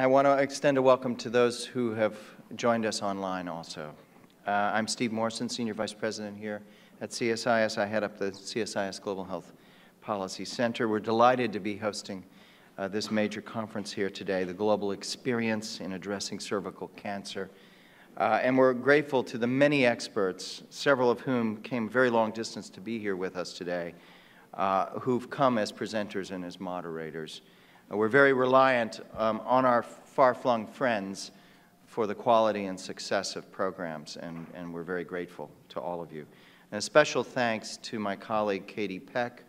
I want to extend a welcome to those who have joined us online also. Uh, I'm Steve Morrison, Senior Vice President here at CSIS. I head up the CSIS Global Health Policy Center. We're delighted to be hosting uh, this major conference here today, the Global Experience in Addressing Cervical Cancer. Uh, and we're grateful to the many experts, several of whom came very long distance to be here with us today, uh, who've come as presenters and as moderators. Uh, we're very reliant um, on our far-flung friends for the quality and success of programs, and, and we're very grateful to all of you. And a special thanks to my colleague Katie Peck,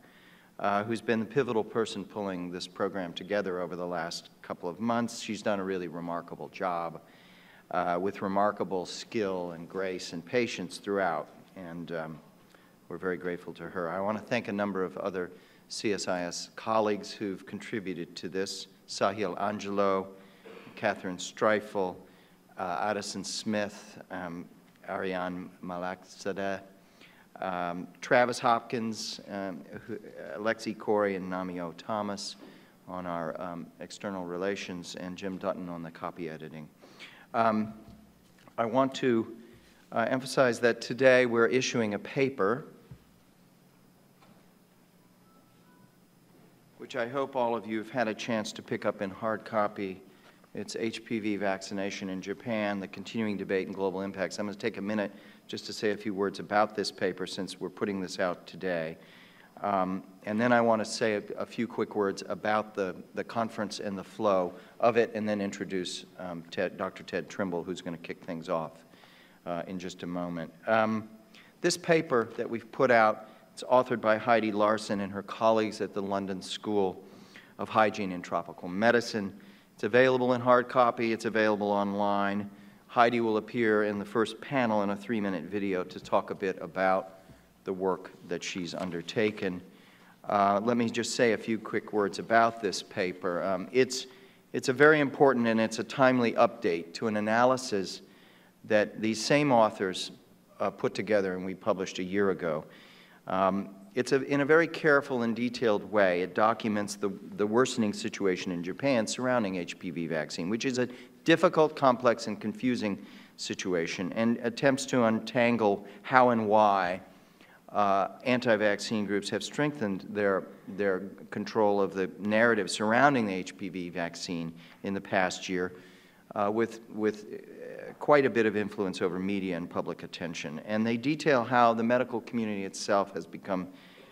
uh, who's been the pivotal person pulling this program together over the last couple of months. She's done a really remarkable job uh, with remarkable skill and grace and patience throughout, and um, we're very grateful to her. I want to thank a number of other CSIS colleagues who've contributed to this, Sahil Angelo, Catherine Streifel, uh, Addison Smith, um, Ariane Malakzadeh, um, Travis Hopkins, um, who, uh, Lexi Corey, and Namio Thomas on our um, external relations, and Jim Dutton on the copy editing. Um, I want to uh, emphasize that today we're issuing a paper which I hope all of you have had a chance to pick up in hard copy. It's HPV vaccination in Japan, the continuing debate and global impacts. I'm going to take a minute just to say a few words about this paper since we're putting this out today. Um, and then I want to say a, a, few quick words about the, the conference and the flow of it, and then introduce um, Ted, Dr. Ted Trimble, who's going to kick things off uh, in just a moment. Um, this paper that we've put out, it's authored by Heidi Larson and her colleagues at the London School of Hygiene and Tropical Medicine. It's available in hard copy. It's available online. Heidi will appear in the first panel in a three-minute video to talk a bit about the work that she's undertaken. Uh, let me just say a few quick words about this paper. Um, it's, it's a very important and it's a timely update to an analysis that these same authors uh, put together and we published a year ago. Um, it's a, in a very careful and detailed way. It documents the, the worsening situation in Japan surrounding HPV vaccine, which is a difficult, complex, and confusing situation, and attempts to untangle how and why uh, anti-vaccine groups have strengthened their, their control of the narrative surrounding the HPV vaccine in the past year uh, with, with quite a bit of influence over media and public attention. And they detail how the medical community itself has become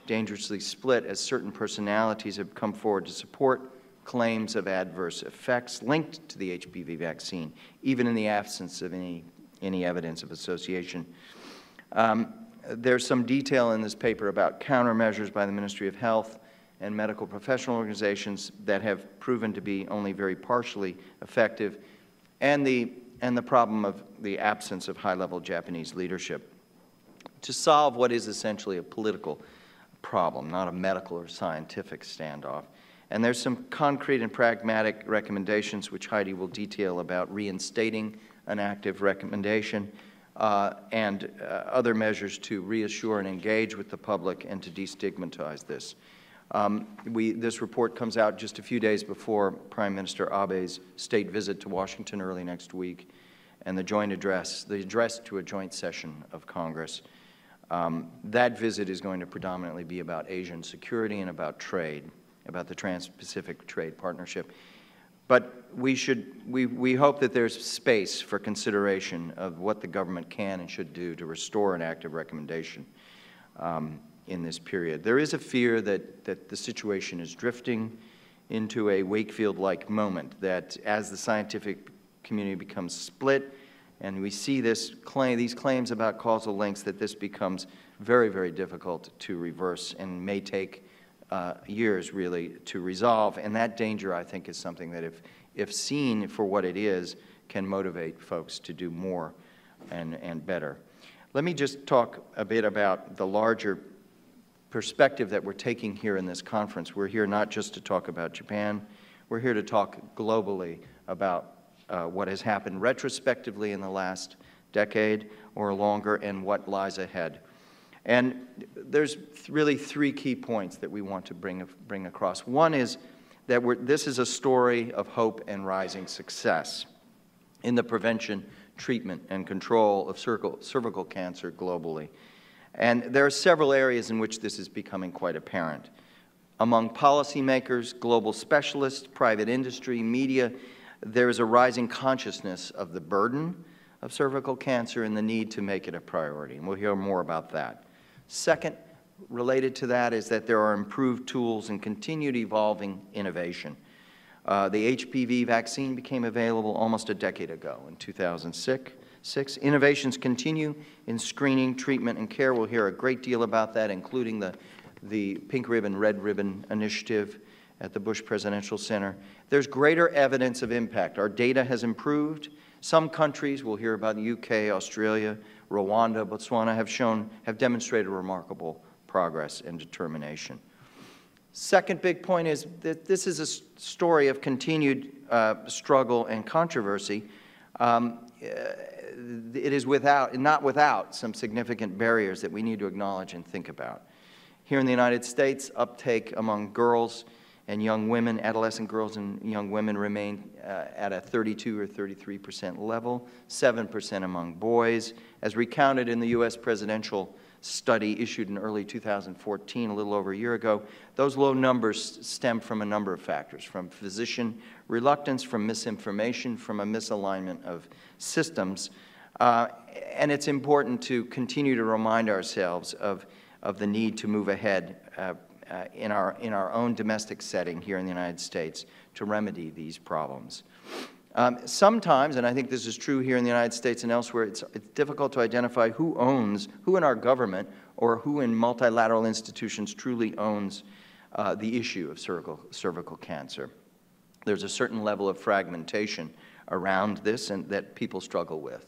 dangerously split as certain personalities have come forward to support claims of adverse effects linked to the HPV vaccine, even in the absence of any, any evidence of association. Um, there's some detail in this paper about countermeasures by the Ministry of Health and medical professional organizations that have proven to be only very partially effective, and the, and the problem of the absence of high-level Japanese leadership to solve what is essentially a political problem, not a medical or scientific standoff. And there's some concrete and pragmatic recommendations which Heidi will detail about reinstating an active recommendation uh, and uh, other measures to reassure and engage with the public and to destigmatize this. Um, we, this report comes out just a few days before Prime Minister Abe's state visit to Washington early next week and the joint address, the address to a joint session of Congress. Um, that visit is going to predominantly be about Asian security and about trade about the Trans-Pacific Trade Partnership. But we, should, we, we hope that there's space for consideration of what the government can and should do to restore an active recommendation um, in this period. There is a fear that, that the situation is drifting into a Wakefield-like moment, that as the scientific community becomes split, and we see this claim, these claims about causal links, that this becomes very, very difficult to reverse and may take uh, years, really, to resolve. And that danger, I think, is something that, if, if seen for what it is, can motivate folks to do more and, and better. Let me just talk a bit about the larger perspective that we're taking here in this conference. We're here not just to talk about Japan, we're here to talk globally about uh, what has happened retrospectively in the last decade or longer and what lies ahead. And there's really three key points that we want to bring, bring across. One is that this is a story of hope and rising success in the prevention, treatment, and control of cervical cancer globally. And there are several areas in which this is becoming quite apparent. Among policymakers, global specialists, private industry, media, there is a rising consciousness of the burden of cervical cancer and the need to make it a priority. And we'll hear more about that. Second, related to that is that there are improved tools and continued evolving innovation. Uh, the HPV vaccine became available almost a decade ago in 2006. Six, innovations continue in screening, treatment, and care. We'll hear a great deal about that, including the, the Pink Ribbon, Red Ribbon initiative at the Bush Presidential Center. There's greater evidence of impact. Our data has improved. Some countries, we'll hear about the UK, Australia, Rwanda, Botswana, have shown, have demonstrated remarkable progress and determination. Second big point is that this is a story of continued uh, struggle and controversy. Um, it is without, not without some significant barriers that we need to acknowledge and think about. Here in the United States, uptake among girls and young women, adolescent girls and young women remain uh, at a 32 or 33 percent level, 7 percent among boys. As recounted in the U.S. presidential study issued in early 2014, a little over a year ago, those low numbers stem from a number of factors, from physician reluctance, from misinformation, from a misalignment of systems. Uh, and it's important to continue to remind ourselves of, of the need to move ahead uh, uh, in, our, in our own domestic setting here in the United States to remedy these problems. Um, sometimes, and I think this is true here in the United States and elsewhere, it's, it's difficult to identify who owns, who in our government or who in multilateral institutions truly owns uh, the issue of cervical, cervical cancer. There's a certain level of fragmentation around this and that people struggle with.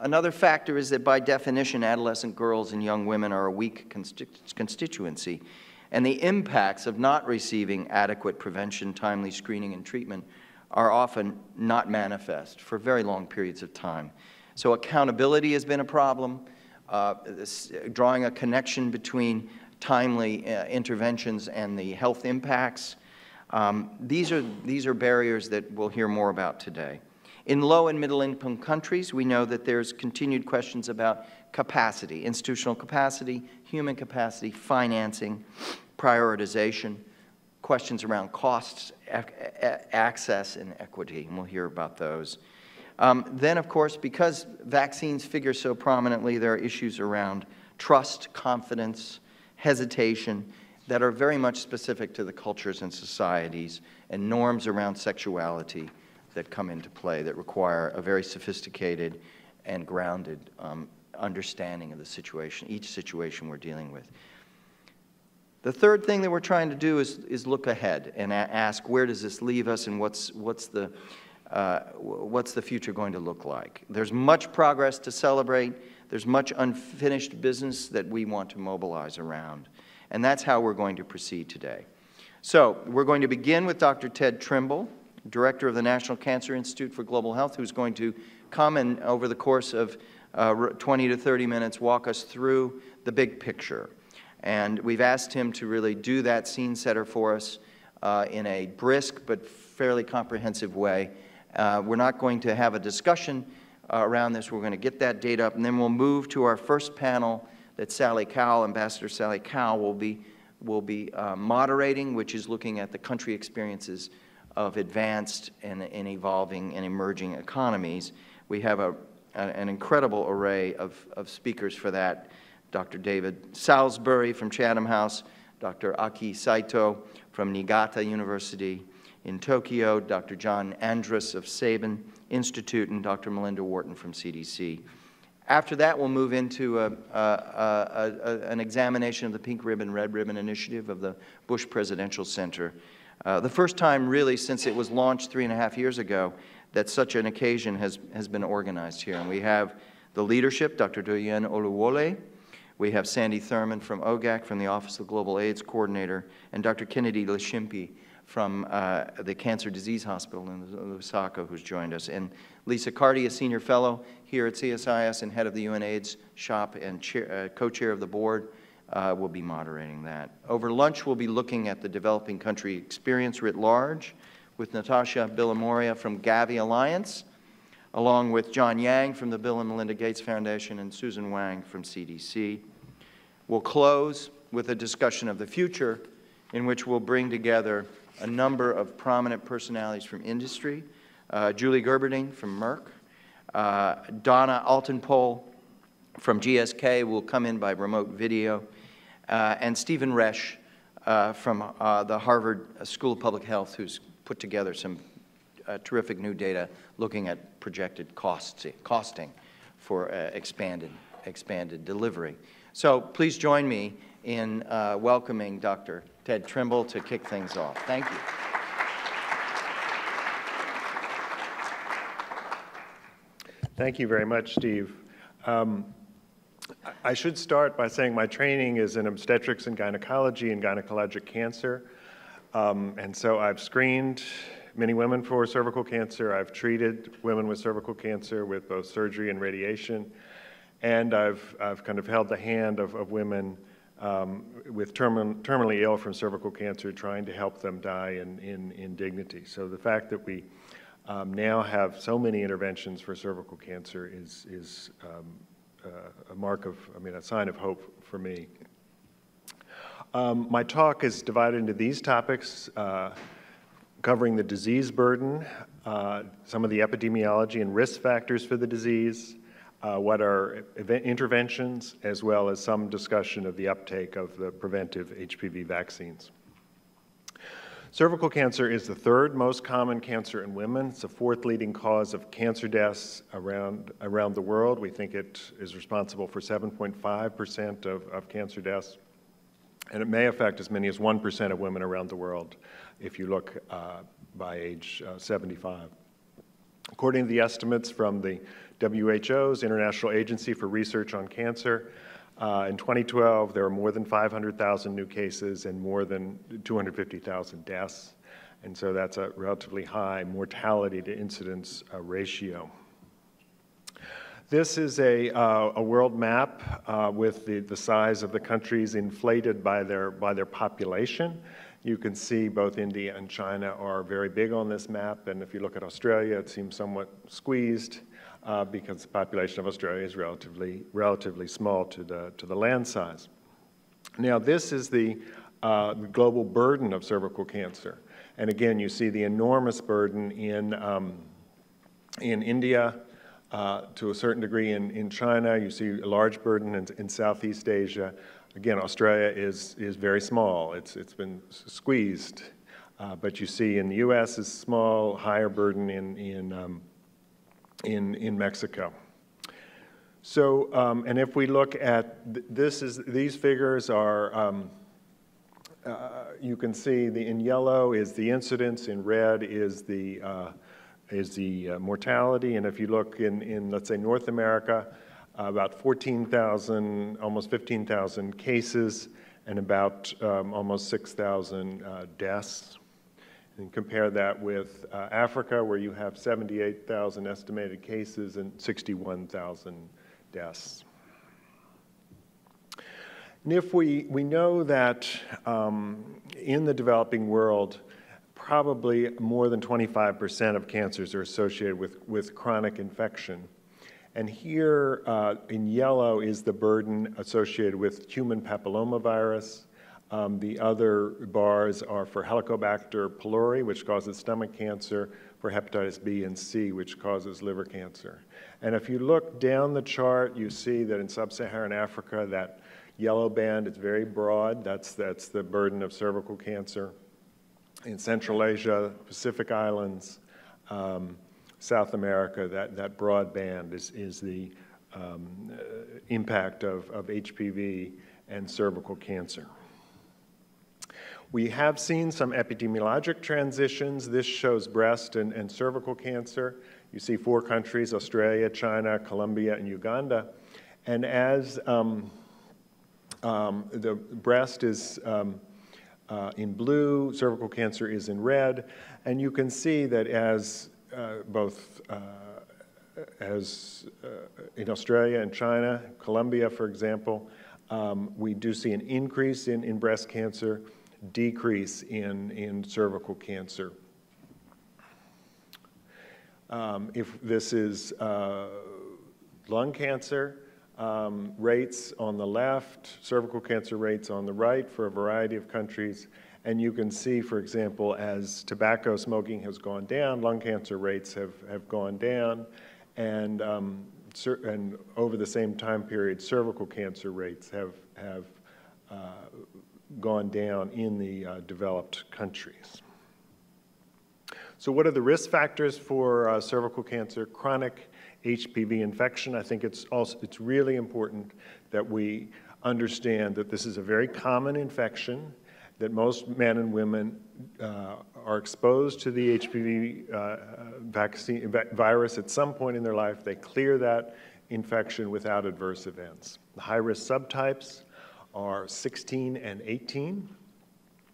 Another factor is that by definition, adolescent girls and young women are a weak constituency and the impacts of not receiving adequate prevention, timely screening, and treatment are often not manifest for very long periods of time. So accountability has been a problem, uh, this, drawing a connection between timely uh, interventions and the health impacts. Um, these, are, these are barriers that we'll hear more about today. In low and middle income countries, we know that there's continued questions about capacity, institutional capacity, human capacity, financing, prioritization, questions around costs, access, and equity, and we'll hear about those. Um, then, of course, because vaccines figure so prominently, there are issues around trust, confidence, hesitation that are very much specific to the cultures and societies and norms around sexuality that come into play that require a very sophisticated and grounded um, understanding of the situation, each situation we're dealing with. The third thing that we're trying to do is, is look ahead and ask where does this leave us and what's, what's, the, uh, what's the future going to look like. There's much progress to celebrate. There's much unfinished business that we want to mobilize around. And that's how we're going to proceed today. So we're going to begin with Dr. Ted Trimble, Director of the National Cancer Institute for Global Health, who's going to come and over the course of uh, 20 to 30 minutes walk us through the big picture. And we've asked him to really do that scene setter for us uh, in a brisk but fairly comprehensive way. Uh, we're not going to have a discussion uh, around this. We're going to get that data up, and then we'll move to our first panel that Sally Cowell, Ambassador Sally Cowell, will be, will be uh, moderating, which is looking at the country experiences of advanced and, and evolving and emerging economies. We have a, a, an incredible array of, of speakers for that. Dr. David Salisbury from Chatham House, Dr. Aki Saito from Niigata University in Tokyo, Dr. John Andrus of Sabin Institute, and Dr. Melinda Wharton from CDC. After that, we'll move into a, a, a, an examination of the Pink Ribbon, Red Ribbon Initiative of the Bush Presidential Center. Uh, the first time, really, since it was launched three and a half years ago, that such an occasion has, has been organized here. And we have the leadership, Dr. Doyin Oluwole, we have Sandy Thurman from OGAC, from the Office of Global AIDS Coordinator, and Dr. Kennedy Lishimpi from uh, the Cancer Disease Hospital in Lusaka, who's joined us. And Lisa Carty, a senior fellow here at CSIS and head of the UNAIDS shop and uh, co-chair of the board uh, will be moderating that. Over lunch, we'll be looking at the developing country experience writ large with Natasha Bilimoria from Gavi Alliance, along with John Yang from the Bill and Melinda Gates Foundation and Susan Wang from CDC. We'll close with a discussion of the future in which we'll bring together a number of prominent personalities from industry, uh, Julie Gerberding from Merck, uh, Donna Altenpole from GSK will come in by remote video, and Stephen Resch uh, from uh, the Harvard School of Public Health, who's put together some uh, terrific new data looking at projected costs, costing for uh, expanded, expanded delivery. So please join me in uh, welcoming Dr. Ted Trimble to kick things off. Thank you. Thank you very much, Steve. Um, I should start by saying my training is in obstetrics and gynecology and gynecologic cancer. Um, and so I've screened many women for cervical cancer. I've treated women with cervical cancer with both surgery and radiation. And I've, I've kind of held the hand of, of women um, with term, terminally ill from cervical cancer, trying to help them die in, in, in dignity. So the fact that we um, now have so many interventions for cervical cancer is, is um, a mark of, I mean, a sign of hope for me. Um, my talk is divided into these topics, uh, covering the disease burden, uh, some of the epidemiology and risk factors for the disease, uh, what are interventions, as well as some discussion of the uptake of the preventive HPV vaccines. Cervical cancer is the third most common cancer in women. It's the fourth leading cause of cancer deaths around, around the world. We think it is responsible for 7.5% of, of cancer deaths. And it may affect as many as 1% of women around the world if you look uh, by age uh, 75. According to the estimates from the WHO's International Agency for Research on Cancer, uh, in 2012, there were more than 500,000 new cases and more than 250,000 deaths. And so that's a relatively high mortality to incidence uh, ratio. This is a, uh, a world map uh, with the, the size of the countries inflated by their, by their population. You can see both India and China are very big on this map, and if you look at Australia, it seems somewhat squeezed uh, because the population of Australia is relatively, relatively small to the, to the land size. Now, this is the, uh, global burden of cervical cancer. And again, you see the enormous burden in, um, in India, uh, to a certain degree in, in China. You see a large burden in, in Southeast Asia. Again, Australia is, is very small. It's, it's been squeezed. Uh, but you see in the U.S. is small, higher burden in, in um, in, in Mexico. So, um, and if we look at th this is these figures are, um, uh, you can see the in yellow is the incidence, in red is the uh, is the uh, mortality, and if you look in in let's say North America, about 14,000, almost 15,000 cases, and about um, almost 6,000 uh, deaths. And compare that with uh, Africa, where you have 78,000 estimated cases and 61,000 deaths. And if we, we know that um, in the developing world, probably more than 25% of cancers are associated with, with chronic infection. And here uh, in yellow is the burden associated with human papillomavirus, um, the other bars are for Helicobacter pylori, which causes stomach cancer, for hepatitis B and C, which causes liver cancer. And if you look down the chart, you see that in sub-Saharan Africa, that yellow band is very broad. That's, that's the burden of cervical cancer. In Central Asia, Pacific Islands, um, South America, that, that broad band is, is the um, uh, impact of, of HPV and cervical cancer. We have seen some epidemiologic transitions. This shows breast and, and cervical cancer. You see four countries, Australia, China, Colombia, and Uganda. And as um, um, the breast is um, uh, in blue, cervical cancer is in red, and you can see that as uh, both uh, as uh, in Australia and China, Colombia, for example, um, we do see an increase in, in breast cancer, decrease in, in cervical cancer. Um, if this is uh, lung cancer, um, rates on the left, cervical cancer rates on the right for a variety of countries. And you can see, for example, as tobacco smoking has gone down, lung cancer rates have, have gone down. And, um, and over the same time period, cervical cancer rates have, have uh, gone down in the uh, developed countries. So what are the risk factors for uh, cervical cancer? Chronic HPV infection. I think it's also it's really important that we understand that this is a very common infection, that most men and women uh, are exposed to the HPV uh, vaccine virus at some point in their life. They clear that infection without adverse events. The high-risk subtypes are 16 and 18.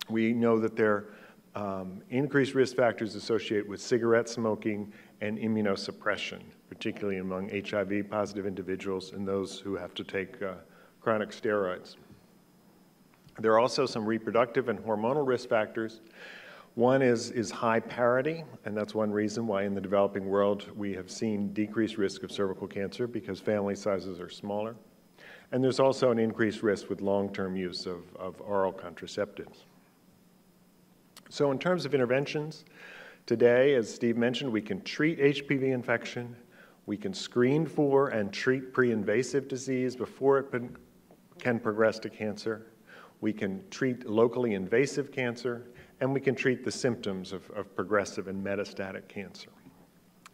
We know that there are um, increased risk factors associated with cigarette smoking and immunosuppression, particularly among HIV positive individuals and those who have to take uh, chronic steroids. There are also some reproductive and hormonal risk factors. One is, is high parity, and that's one reason why in the developing world we have seen decreased risk of cervical cancer because family sizes are smaller. And there's also an increased risk with long-term use of, of oral contraceptives. So in terms of interventions, today, as Steve mentioned, we can treat HPV infection, we can screen for and treat pre-invasive disease before it can progress to cancer, we can treat locally invasive cancer, and we can treat the symptoms of, of progressive and metastatic cancer.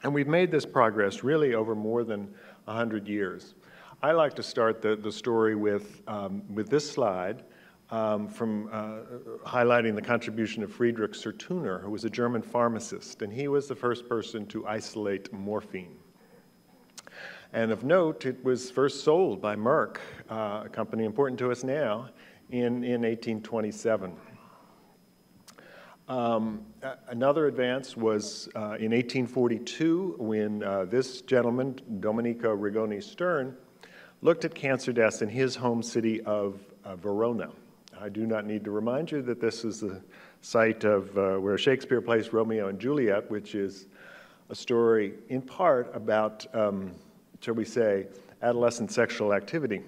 And we've made this progress really over more than 100 years. I like to start the, the story with, um, with this slide um, from uh, highlighting the contribution of Friedrich Sertürner, who was a German pharmacist, and he was the first person to isolate morphine. And of note, it was first sold by Merck, uh, a company important to us now, in, in 1827. Um, another advance was uh, in 1842 when uh, this gentleman, Domenico Rigoni Stern, looked at cancer deaths in his home city of uh, Verona. I do not need to remind you that this is the site of uh, where Shakespeare plays Romeo and Juliet, which is a story in part about, um, shall we say, adolescent sexual activity.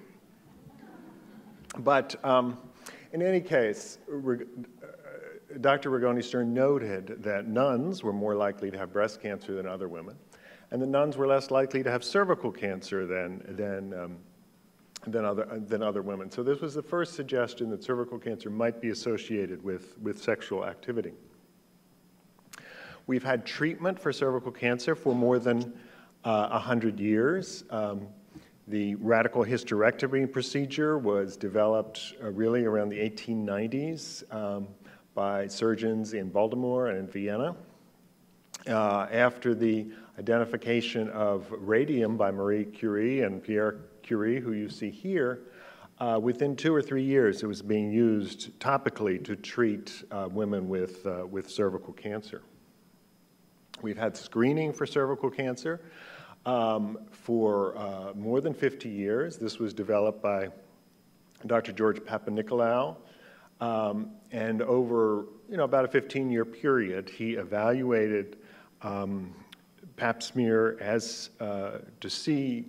But um, in any case, uh, Dr. Rigoni Stern noted that nuns were more likely to have breast cancer than other women and the nuns were less likely to have cervical cancer than, than, um, than, other, than other women. So this was the first suggestion that cervical cancer might be associated with, with sexual activity. We've had treatment for cervical cancer for more than uh, 100 years. Um, the radical hysterectomy procedure was developed uh, really around the 1890s um, by surgeons in Baltimore and in Vienna. Uh, after the identification of radium by Marie Curie and Pierre Curie, who you see here, uh, within two or three years, it was being used topically to treat uh, women with, uh, with cervical cancer. We've had screening for cervical cancer um, for uh, more than 50 years. This was developed by Dr. George Papanicolaou. Um, and over you know, about a 15-year period, he evaluated um, pap smear as uh, to see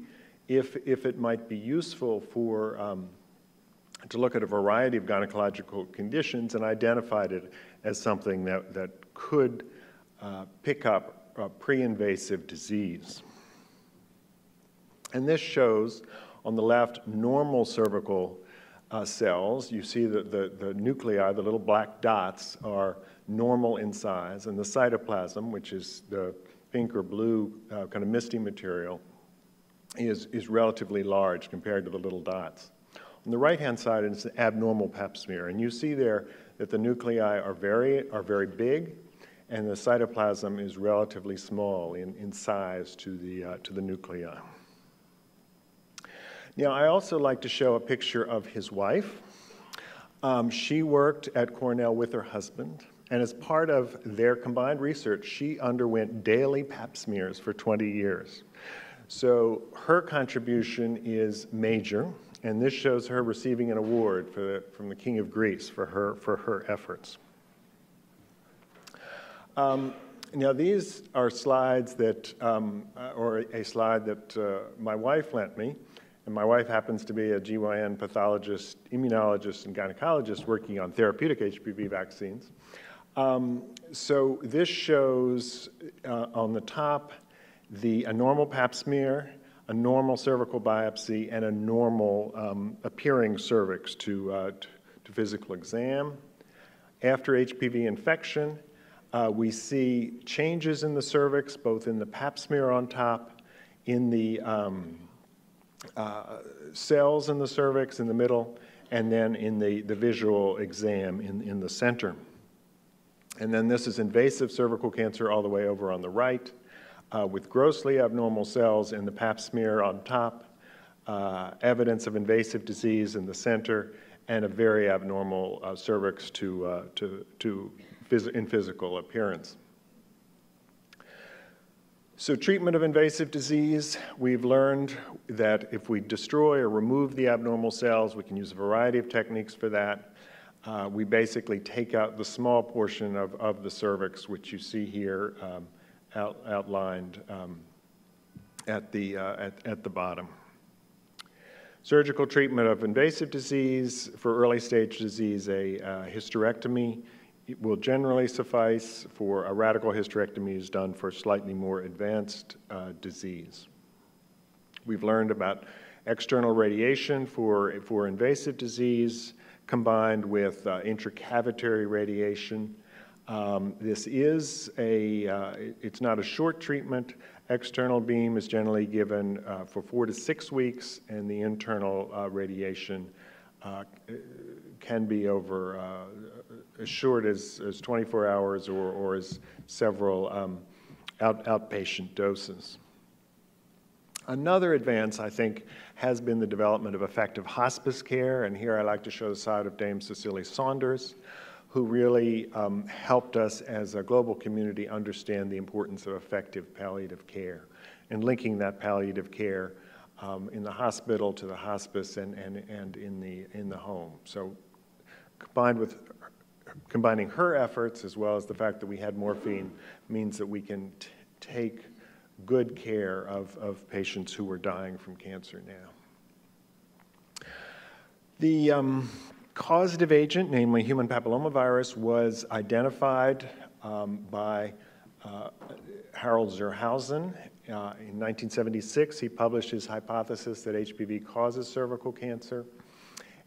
if, if it might be useful for um, to look at a variety of gynecological conditions and identified it as something that, that could uh, pick up uh, pre-invasive disease. And this shows on the left normal cervical uh, cells. You see that the, the nuclei, the little black dots, are normal in size, and the cytoplasm, which is the pink or blue uh, kind of misty material is, is relatively large compared to the little dots. On the right-hand side is an abnormal pap smear, and you see there that the nuclei are very, are very big, and the cytoplasm is relatively small in, in size to the, uh, to the nuclei. Now, I also like to show a picture of his wife. Um, she worked at Cornell with her husband. And as part of their combined research, she underwent daily pap smears for 20 years. So her contribution is major, and this shows her receiving an award the, from the King of Greece for her, for her efforts. Um, now, these are slides that, um, uh, or a slide that uh, my wife lent me, and my wife happens to be a GYN pathologist, immunologist, and gynecologist working on therapeutic HPV vaccines. Um, so this shows uh, on the top the, a normal pap smear, a normal cervical biopsy, and a normal um, appearing cervix to, uh, to, physical exam. After HPV infection, uh, we see changes in the cervix, both in the pap smear on top, in the um, uh, cells in the cervix in the middle, and then in the, the visual exam in, in the center. And then this is invasive cervical cancer all the way over on the right, uh, with grossly abnormal cells in the pap smear on top, uh, evidence of invasive disease in the center, and a very abnormal uh, cervix to, uh, to, to phys in physical appearance. So treatment of invasive disease, we've learned that if we destroy or remove the abnormal cells, we can use a variety of techniques for that. Uh, we basically take out the small portion of, of the cervix, which you see here um, out, outlined um, at, the, uh, at, at the bottom. Surgical treatment of invasive disease, for early stage disease, a uh, hysterectomy it will generally suffice for a radical hysterectomy is done for slightly more advanced uh, disease. We've learned about external radiation for, for invasive disease combined with uh, intracavitary radiation. Um, this is a, uh, it's not a short treatment. External beam is generally given uh, for four to six weeks, and the internal uh, radiation uh, can be over uh, as short as, as 24 hours or, or as several um, out, outpatient doses. Another advance, I think, has been the development of effective hospice care, and here I like to show the side of Dame Cecilia Saunders, who really um, helped us as a global community understand the importance of effective palliative care and linking that palliative care um, in the hospital to the hospice and, and, and in, the, in the home. So combined with combining her efforts as well as the fact that we had morphine means that we can take good care of, of patients who are dying from cancer now. The um, causative agent, namely human papillomavirus, was identified um, by uh, Harold zur Hausen. Uh, in 1976, he published his hypothesis that HPV causes cervical cancer.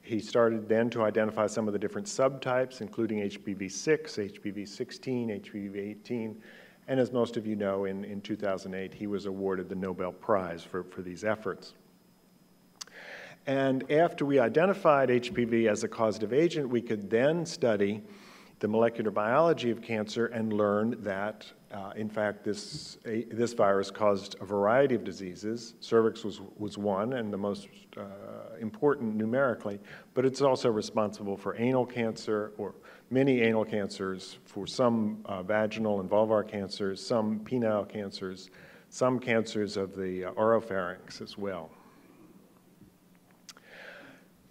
He started then to identify some of the different subtypes, including HPV-6, HPV-16, HPV-18, and as most of you know, in, in 2008, he was awarded the Nobel Prize for, for these efforts. And after we identified HPV as a causative agent, we could then study the molecular biology of cancer and learn that, uh, in fact, this, a, this virus caused a variety of diseases. Cervix was, was one and the most uh, important numerically, but it's also responsible for anal cancer or many anal cancers, for some uh, vaginal and vulvar cancers, some penile cancers, some cancers of the uh, oropharynx as well.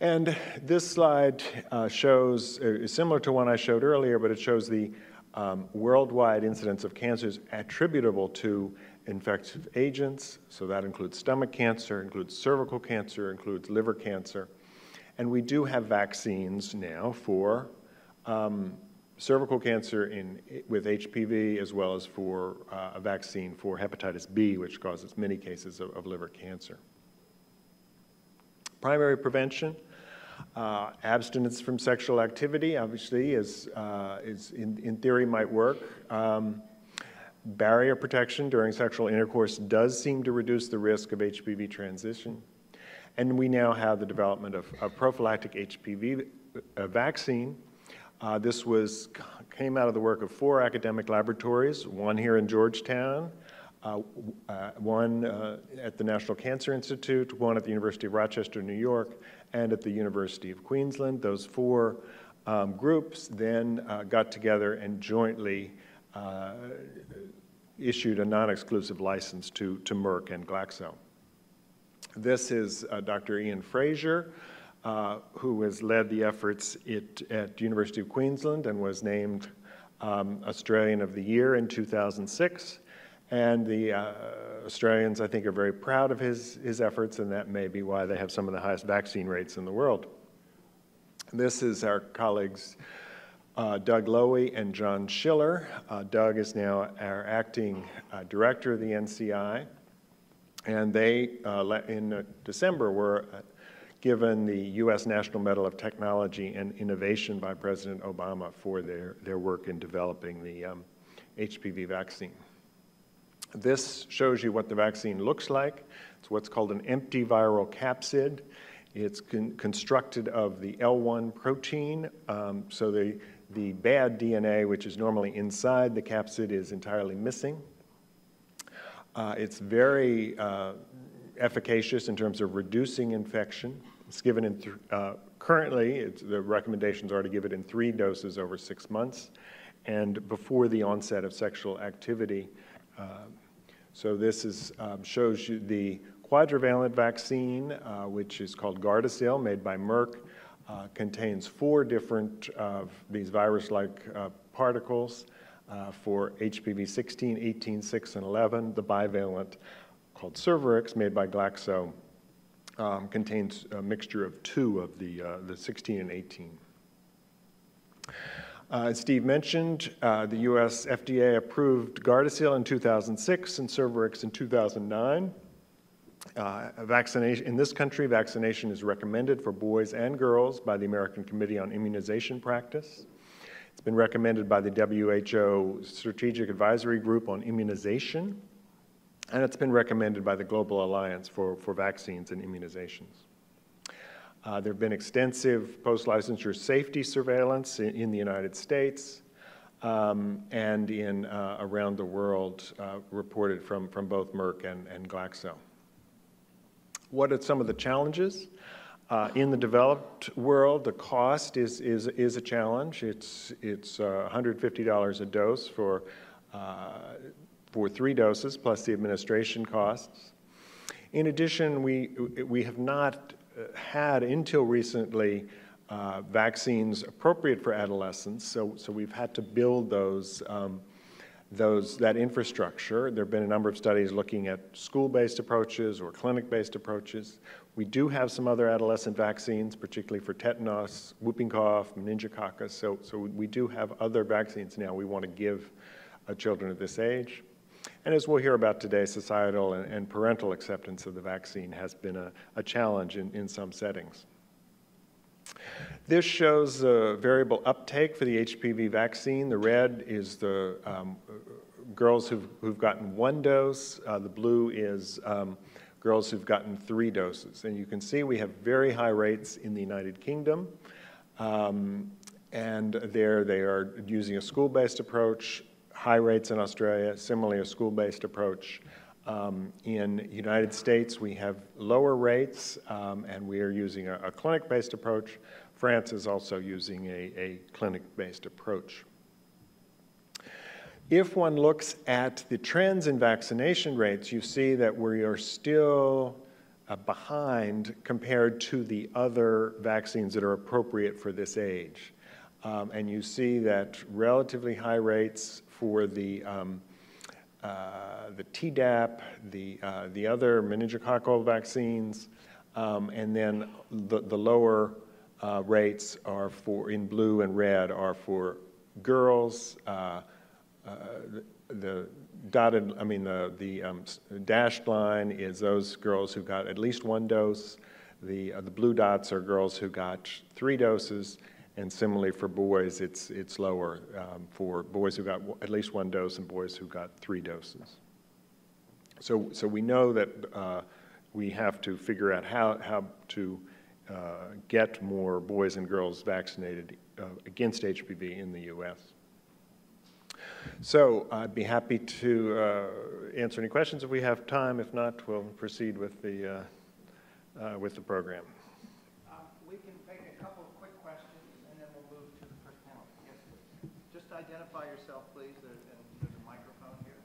And this slide uh, shows, uh, similar to one I showed earlier, but it shows the um, worldwide incidence of cancers attributable to infective agents. So that includes stomach cancer, includes cervical cancer, includes liver cancer. And we do have vaccines now for um, cervical cancer in, with HPV as well as for uh, a vaccine for hepatitis B, which causes many cases of, of liver cancer. Primary prevention uh, abstinence from sexual activity, obviously, is, uh, is in, in theory might work. Um, barrier protection during sexual intercourse does seem to reduce the risk of HPV transition. And we now have the development of a prophylactic HPV uh, vaccine. Uh, this was, came out of the work of four academic laboratories, one here in Georgetown, uh, uh, one uh, at the National Cancer Institute, one at the University of Rochester, New York, and at the University of Queensland. Those four um, groups then uh, got together and jointly uh, issued a non-exclusive license to, to Merck and Glaxo. This is Dr. Ian Frazer, uh, who has led the efforts at, at University of Queensland and was named um, Australian of the Year in 2006. And the uh, Australians, I think, are very proud of his, his efforts, and that may be why they have some of the highest vaccine rates in the world. This is our colleagues uh, Doug Lowy and John Schiller. Uh, Doug is now our acting uh, director of the NCI, and they, uh, in December, were given the U.S. National Medal of Technology and Innovation by President Obama for their, their work in developing the um, HPV vaccine. This shows you what the vaccine looks like. It's what's called an empty viral capsid. It's con constructed of the L1 protein, um, so the, the bad DNA, which is normally inside the capsid, is entirely missing. Uh, it's very uh, efficacious in terms of reducing infection. It's given in, uh, currently, the recommendations are to give it in three doses over six months and before the onset of sexual activity. Uh, so this is, um, shows you the quadrivalent vaccine, uh, which is called Gardasil, made by Merck, uh, contains four different of these virus-like uh, particles uh, for HPV 16, 18, 6, and 11. The bivalent called Cervarix, made by Glaxo, um, contains a mixture of two of the, uh, the 16 and 18. Uh, as Steve mentioned, uh, the U.S. FDA approved Gardasil in 2006 and Cervarix in 2009. Uh, vaccination in this country, vaccination is recommended for boys and girls by the American Committee on Immunization Practice. It's been recommended by the WHO Strategic Advisory Group on Immunization, and it's been recommended by the Global Alliance for, for Vaccines and Immunizations. Uh, there have been extensive post-licensure safety surveillance in, in, the United States um, and in uh, around the world uh, reported from, from both Merck and, and Glaxo. What are some of the challenges? Uh, in the developed world, the cost is, is, is a challenge. It's, it's uh, $150 a dose for, uh, for three doses plus the administration costs. In addition, we, we have not had until recently uh, vaccines appropriate for adolescents, so, so we've had to build those, um, those, that infrastructure. There have been a number of studies looking at school-based approaches or clinic-based approaches. We do have some other adolescent vaccines, particularly for tetanus, whooping cough, meningococcus, so, so we do have other vaccines now we want to give uh, children at this age. And as we'll hear about today, societal and, and parental acceptance of the vaccine has been a, a challenge in, in some settings. This shows the variable uptake for the HPV vaccine. The red is the um, girls who've, who've, gotten one dose. Uh, the blue is um, girls who've gotten three doses. And you can see we have very high rates in the United Kingdom. Um, and there they are using a school-based approach high rates in Australia, similarly a school-based approach. Um, in United States, we have lower rates, um, and we are using a, a clinic-based approach. France is also using a, a clinic-based approach. If one looks at the trends in vaccination rates, you see that we are still uh, behind compared to the other vaccines that are appropriate for this age. Um, and you see that relatively high rates for the, um, uh, the Tdap, the, uh, the other meningococcal vaccines, um, and then the, the lower uh, rates are for, in blue and red, are for girls. Uh, uh, the, the, dotted, I mean, the, the um, dashed line is those girls who got at least one dose. The, uh, the blue dots are girls who got three doses, and similarly for boys, it's, it's lower um, for boys who got at least one dose and boys who got three doses. So, so we know that uh, we have to figure out how, how to uh, get more boys and girls vaccinated uh, against HPV in the U.S. So I'd be happy to uh, answer any questions if we have time. If not, we'll proceed with the, uh, uh, with the program. identify yourself, please. There's, there's a microphone here.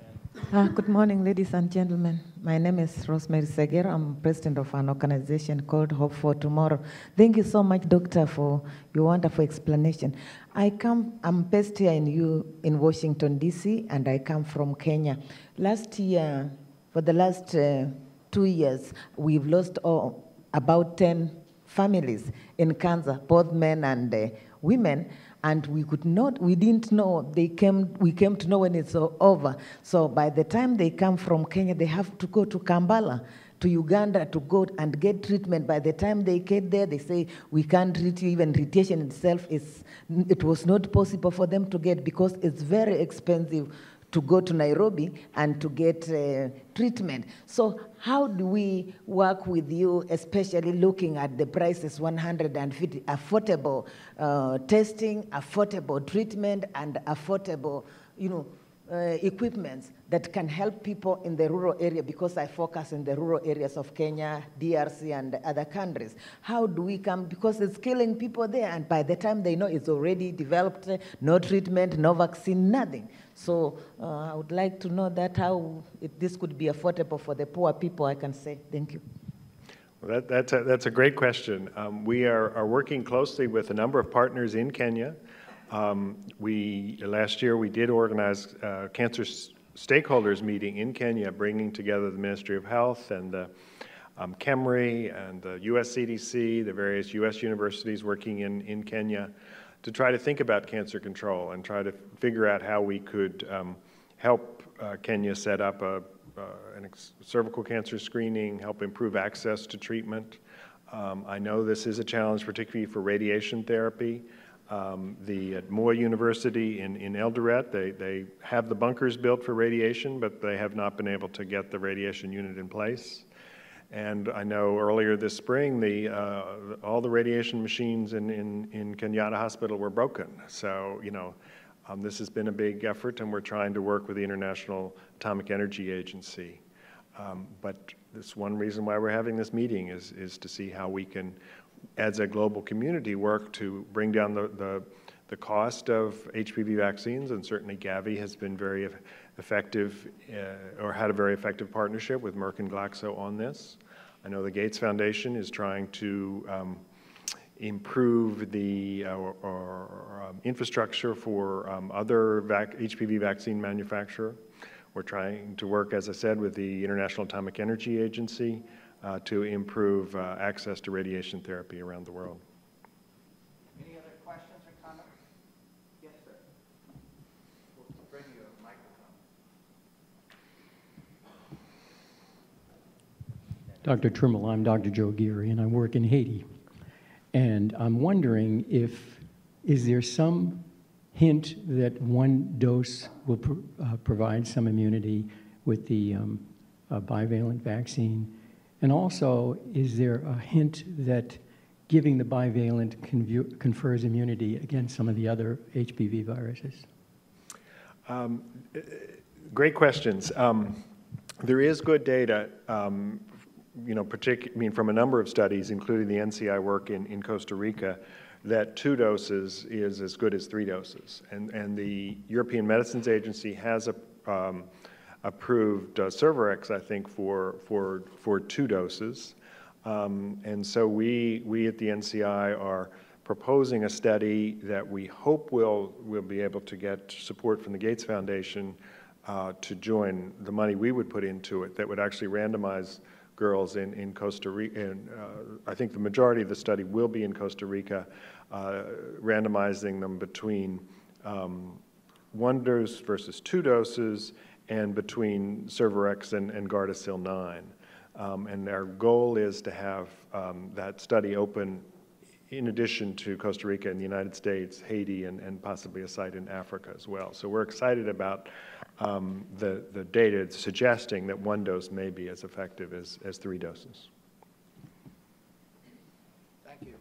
And Uh, good morning, ladies and gentlemen. My name is Rosemary Seger. I'm president of an organization called Hope for Tomorrow. Thank you so much, Doctor, for your wonderful explanation. I come, I'm based here in you in Washington D.C., and I come from Kenya. Last year, for the last uh, two years, we've lost oh, about 10 families in cancer, both men and uh, women and we could not we didn't know they came we came to know when it's over. So by the time they come from kenya they have to go to kampala to uganda to go and get treatment. By the time they get there they say we can't treat you even radiation itself is it was not possible for them to get because it's very expensive to go to Nairobi and to get uh, treatment. So how do we work with you, especially looking at the prices, 150, affordable uh, testing, affordable treatment, and affordable, you know, uh, equipments that can help people in the rural area because I focus in the rural areas of Kenya, DRC, and other countries. How do we come? Because it's killing people there, and by the time they know it's already developed, no treatment, no vaccine, nothing. So uh, I would like to know that how it, this could be affordable for the poor people, I can say. Thank you. Well, that, that's, a, that's a great question. Um, we are, are working closely with a number of partners in Kenya. Um, we, last year, we did organize a cancer stakeholders meeting in Kenya, bringing together the Ministry of Health and the um, KEMRI and the US CDC, the various US universities working in, in Kenya, to try to think about cancer control and try to figure out how we could um, help uh, Kenya set up a, uh, an cervical cancer screening, help improve access to treatment. Um, I know this is a challenge, particularly for radiation therapy. Um, the at Moi University in, in Eldoret, they, they have the bunkers built for radiation, but they have not been able to get the radiation unit in place. And I know earlier this spring, the, uh, all the radiation machines in, in, in Kenyatta Hospital were broken. So, you know, um, this has been a big effort, and we're trying to work with the International Atomic Energy Agency. Um, but this one reason why we're having this meeting is, is to see how we can, as a global community, work to bring down the, the, the cost of HPV vaccines, and certainly Gavi has been very effective uh, or had a very effective partnership with Merck and Glaxo on this. I know the Gates Foundation is trying to um, improve the uh, or, or, um, infrastructure for um, other vac HPV vaccine manufacturer. We're trying to work, as I said, with the International Atomic Energy Agency uh, to improve uh, access to radiation therapy around the world. Dr. Trimble, I'm Dr. Joe Geary, and I work in Haiti. And I'm wondering if, is there some hint that one dose will pr uh, provide some immunity with the um, uh, bivalent vaccine? And also, is there a hint that giving the bivalent confers immunity against some of the other HPV viruses? Um, great questions. Um, there is good data um, you know, partic- I mean, from a number of studies, including the NCI work in, in Costa Rica, that two doses is as good as three doses. And, and the European Medicines Agency has a, um, approved uh, I think, for, for, for two doses. Um, and so we, we at the NCI are proposing a study that we hope will, will be able to get support from the Gates Foundation uh, to join the money we would put into it that would actually randomize girls in, in Costa Rica. And uh, I think the majority of the study will be in Costa Rica, uh, randomizing them between um, one dose versus two doses and between Cervarix and, and Gardasil 9. Um, and our goal is to have um, that study open in addition to Costa Rica and the United States, Haiti, and, and possibly a site in Africa as well. So we're excited about um, the, the data suggesting that one dose may be as effective as, as three doses. Thank you.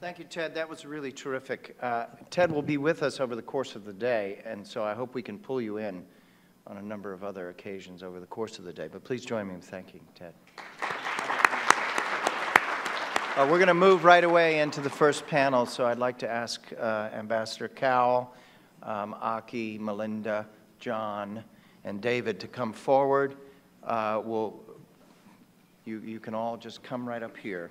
Thank you, Ted. That was really terrific. Uh, Ted will be with us over the course of the day, and so I hope we can pull you in on a number of other occasions over the course of the day. But please join me in thanking Ted. Uh, we're going to move right away into the first panel, so I'd like to ask uh, Ambassador Cowal, um, Aki, Melinda, John, and David to come forward. Uh, We'll, you, you can all just come right up here.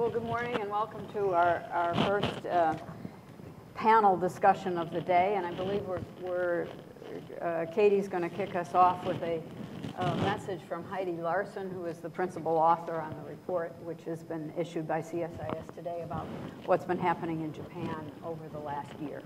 Well, good morning and welcome to our, our first uh, panel discussion of the day. And I believe we're, we're uh, Katie's going to kick us off with a, a message from Heidi Larson, who is the principal author on the report, which has been issued by CSIS today about what's been happening in Japan over the last year.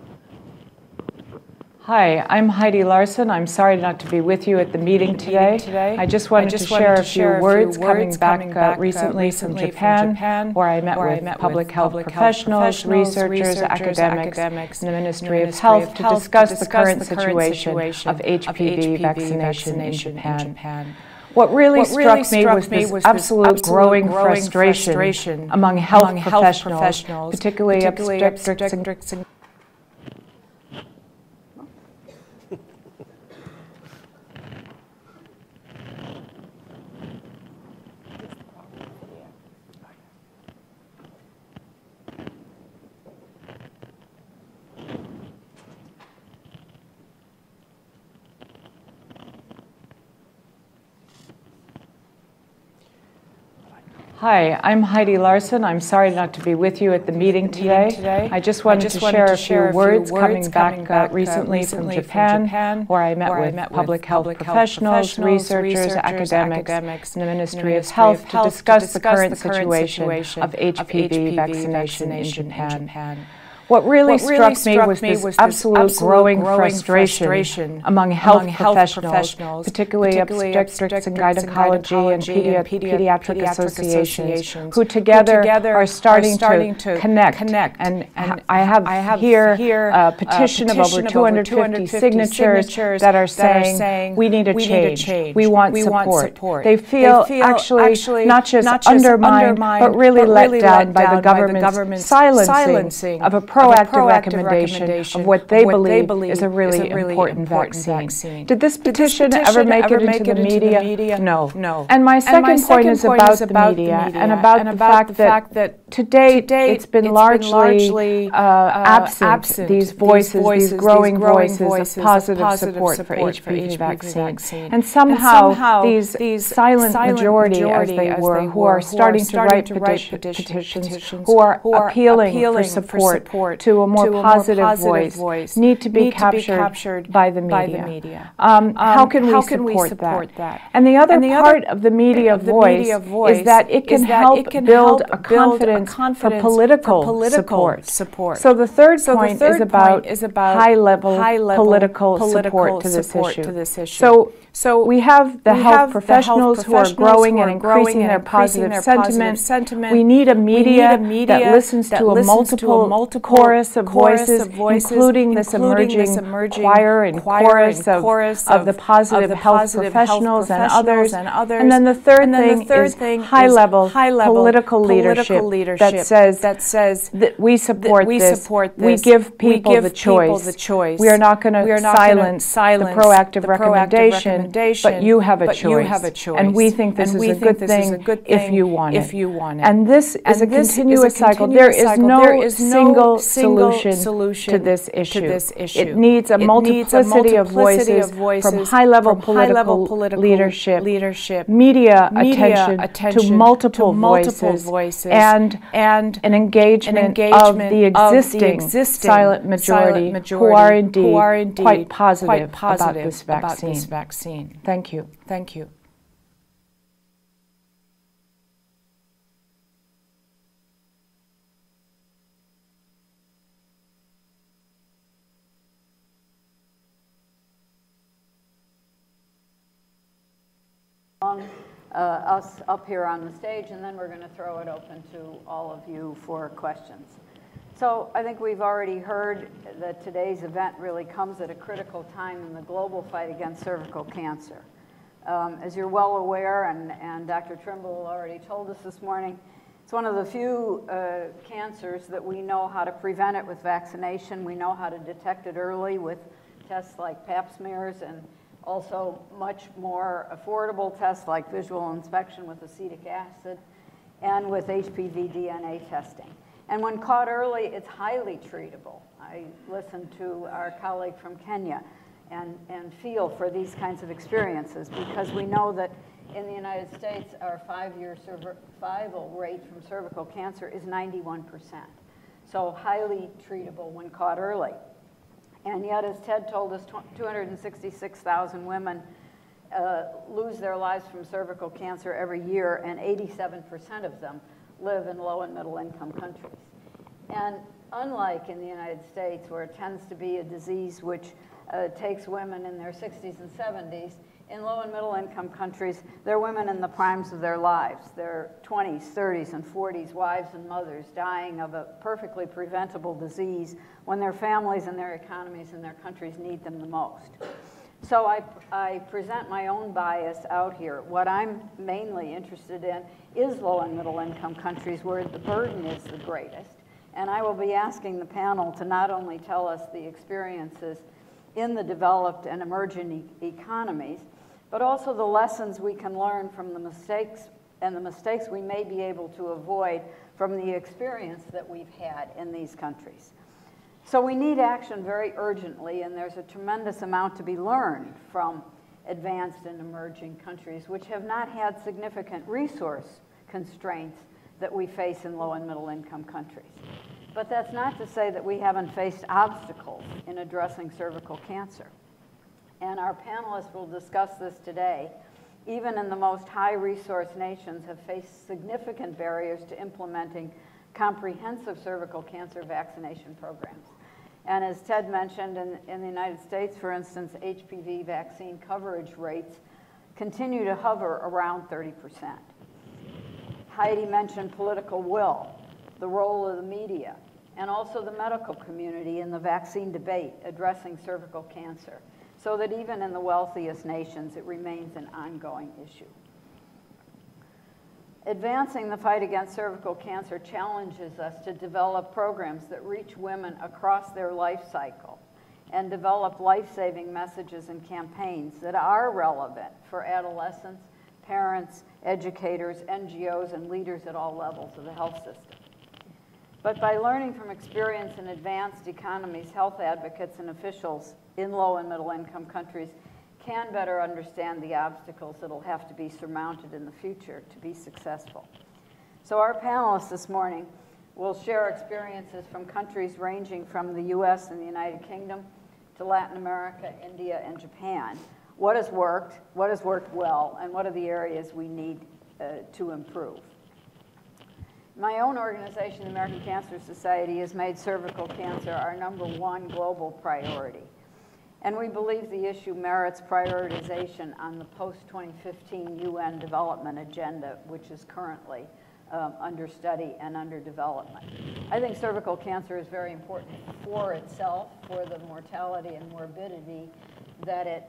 Hi, I'm Heidi Larson. I'm sorry not to be with you at the meeting today. I just wanted to share a few words coming back uh, recently from Japan, where I met where with public health professionals, researchers, academics, and the Ministry of Health to discuss the current situation of HPV vaccination in Japan. What really What struck really me was struck me this was this absolute absolute growing growing frustration frustration among health among professionals, professionals, particularly particularly obstetrics and Hi, I'm Heidi Larson. I'm sorry not to be with you at the meeting today. I just wanted to share a few words coming back uh, recently from Japan, where I met where with public health professionals, researchers, academics, and the Ministry of Health to discuss the current situation of HPV vaccination in Japan. What really struck me was this absolute growing frustration among health professionals, particularly obstetrics and gynecology and pedi- pediatric associations, who together are starting to connect. And and I have here a petition of over 250 signatures that are saying, "We need a change. We want support." They feel actually not just undermined, but really let down by the government's silencing of a proactive recommendation of what they believe is a really important vaccine. Did this petition ever make it into the media? No. No. And my second point second is point is the about the media media and about and the about fact the fact that to date to date it's been it's largely uh, uh, absent, absent, these voices, these voices, these growing voices voices of positive positive support for support for HPV HPV vaccine. vaccine. And somehow And somehow these these silent silent majority, as they as were, they who were, are who starting to starting write to write petition- petition- petitions, petitions, who are who are appealing for appealing for support to a more to a more positive positive voice, voice need to be need to be captured captured by the by the media. media. Um, how Um, can we how support, we that? support that? And the other And the other part of the media of the voice media voice is that it can that help it can build help a build a confidence, confidence for for political, political support. support. So the third So the point third is about is about high-level high-level political, political support, to this, support issue. to this issue. So, So we have the we health have the health professionals who are growing who and growing increasing and their positive their positive sentiment. sentiment. We need a media, need a media that listens that to a listens to a multiple, multiple chorus of chorus voices, of voices, including this emerging, this emerging choir and choir chorus, and of, chorus of, of- the positive, the health, positive health professionals and others. and others. And then the third And then the thing third is thing is high-level, high-level political, leadership political leadership that says that says that we support we this. support We this. give We people give the people choice. the choice. We are not going to silence, silence the proactive the proactive recommendation, recommendation, but you have a but choice. you have a choice. And we think this is we a think good this is thing a good if thing you want if it. you want it. And this is a this is a continuous cycle. There is no There is no single single solution solution to this to issue. this issue. It needs a It needs a multiplicity of voices of voices from high-level political political leadership, leadership, media media attention to multiple to multiple voices, voices, and and an engagement, an engagement of the of the existing, existing silent, majority silent majority who are indeed, who are indeed quite positive, quite positive about this about this vaccine. Thank you. Thank you. Us up here on the stage, and then we're going to throw it open to all of you for questions. So I think we've already heard that today's event really comes at a critical time in the global fight against cervical cancer. Um, As you're well aware, and, and Dr. Trimble already told us this morning, It's one of the few uh, cancers that we know how to prevent it with vaccination. We know how to detect it early with tests like pap smears and also much more affordable tests like visual inspection with acetic acid and with HPV DNA testing. And when caught early, it's highly treatable. I listened to our colleague from Kenya and, and feel for these kinds of experiences because we know that in the United States, our five-year survival rate from cervical cancer is 91%. So highly treatable when caught early. And yet, as Ted told us, 266,000 women uh, lose their lives from cervical cancer every year, and 87% of them live in low and middle income countries. And unlike in the United States, where it tends to be a disease which uh, takes women in their 60s and 70s, in low and middle income countries, they're women in the primes of their lives. They're 20s, 30s, and 40s, wives and mothers dying of a perfectly preventable disease when their families and their economies and their countries need them the most. So I, I present my own bias out here. What I'm mainly interested in is low and middle income countries where the burden is the greatest. And I will be asking the panel to not only tell us the experiences in the developed and emerging e economies, but also the lessons we can learn from the mistakes and the mistakes we may be able to avoid from the experience that we've had in these countries. So we need action very urgently, and there's a tremendous amount to be learned from advanced and emerging countries which have not had significant resource constraints that we face in low and middle income countries. But that's not to say that we haven't faced obstacles in addressing cervical cancer. And our panelists will discuss this today. Even in the most high resource nations have faced significant barriers to implementing comprehensive cervical cancer vaccination programs. And as Ted mentioned, in, in the United States, for instance, HPV vaccine coverage rates continue to hover around 30%. Heidi mentioned political will, the role of the media, and also the medical community in the vaccine debate addressing cervical cancer, so that even in the wealthiest nations, it remains an ongoing issue. Advancing the fight against cervical cancer challenges us to develop programs that reach women across their life cycle and develop life-saving messages and campaigns that are relevant for adolescents, parents, educators, NGOs, and leaders at all levels of the health system. But by learning from experience in advanced economies, health advocates and officials in low and middle income countries can better understand the obstacles that'll have to be surmounted in the future to be successful. So our panelists this morning will share experiences from countries ranging from the US and the United Kingdom to Latin America, India, and Japan. What has worked, what has worked well, and what are the areas we need uh, to improve? My own organization, the American Cancer Society, has made cervical cancer our number one global priority. And we believe the issue merits prioritization on the post-2015 UN development agenda, which is currently um, under study and under development. I think cervical cancer is very important for itself, for the mortality and morbidity that it,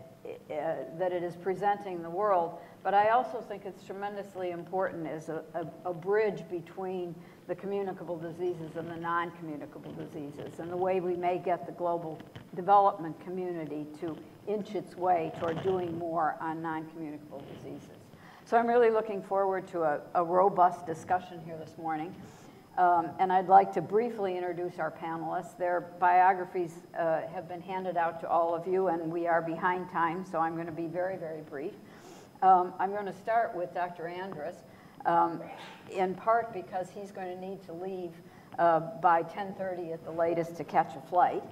Uh, that it is presenting the world, but I also think it's tremendously important as a, a, a bridge between the communicable diseases and the non-communicable diseases, and the way we may get the global development community to inch its way toward doing more on non-communicable diseases. So I'm really looking forward to a, a robust discussion here this morning. Um, and I'd like to briefly introduce our panelists. Their biographies uh, have been handed out to all of you, and we are behind time, so I'm going to be very, very brief. Um, I'm going to start with Dr. Andrus um, in part because he's going to need to leave uh, by 10.30 at the latest to catch a flight.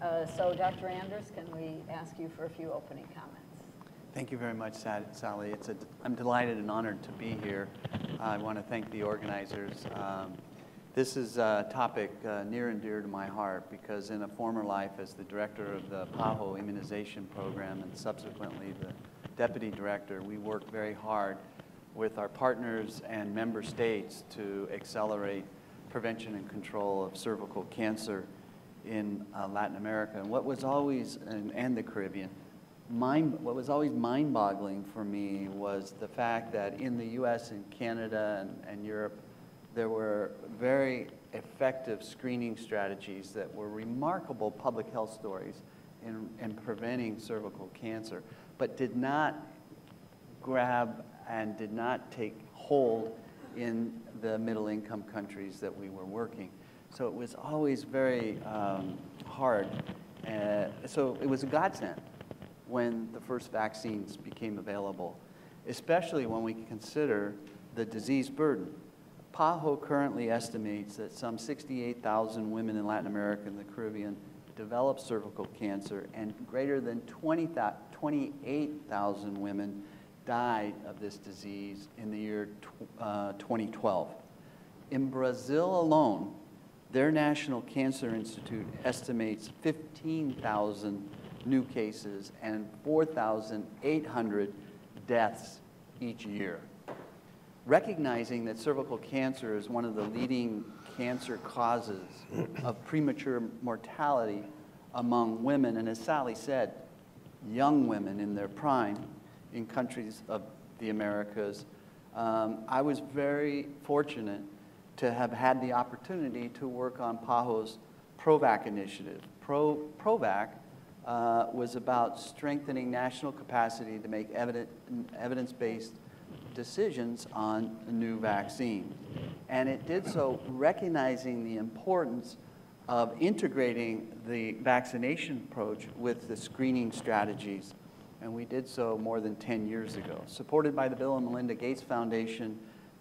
Uh, so Dr. Andrus, can we ask you for a few opening comments? Thank you very much, Sally. It's a, I'm delighted and honored to be here. I want to thank the organizers. Um, this is a topic uh, near and dear to my heart because in a former life as the director of the PAHO immunization program and subsequently the deputy director, we worked very hard with our partners and member states to accelerate prevention and control of cervical cancer in uh, Latin America. And what was always, and, and the Caribbean, mind, what was always mind-boggling for me was the fact that in the US and Canada and, and Europe, there were very effective screening strategies that were remarkable public health stories in, in preventing cervical cancer, but did not grab and did not take hold in the middle income countries that we were working. So it was always very um, hard. Uh, so it was a godsend when the first vaccines became available, especially when we consider the disease burden. PAHO currently estimates that some 68,000 women in Latin America and the Caribbean develop cervical cancer, and greater than 20, 28,000 women died of this disease in the year uh, 2012. In Brazil alone, their National Cancer Institute estimates 15,000 new cases and 4,800 deaths each year. Recognizing that cervical cancer is one of the leading cancer causes of premature mortality among women, and as Sally said, young women in their prime, in countries of the Americas. Um, I was very fortunate to have had the opportunity to work on PAHO's PROVAC initiative. Pro, PROVAC uh, was about strengthening national capacity to make evidence-based decisions on a new vaccine. And it did so recognizing the importance of integrating the vaccination approach with the screening strategies and we did so more than 10 years ago. Supported by the Bill and Melinda Gates Foundation,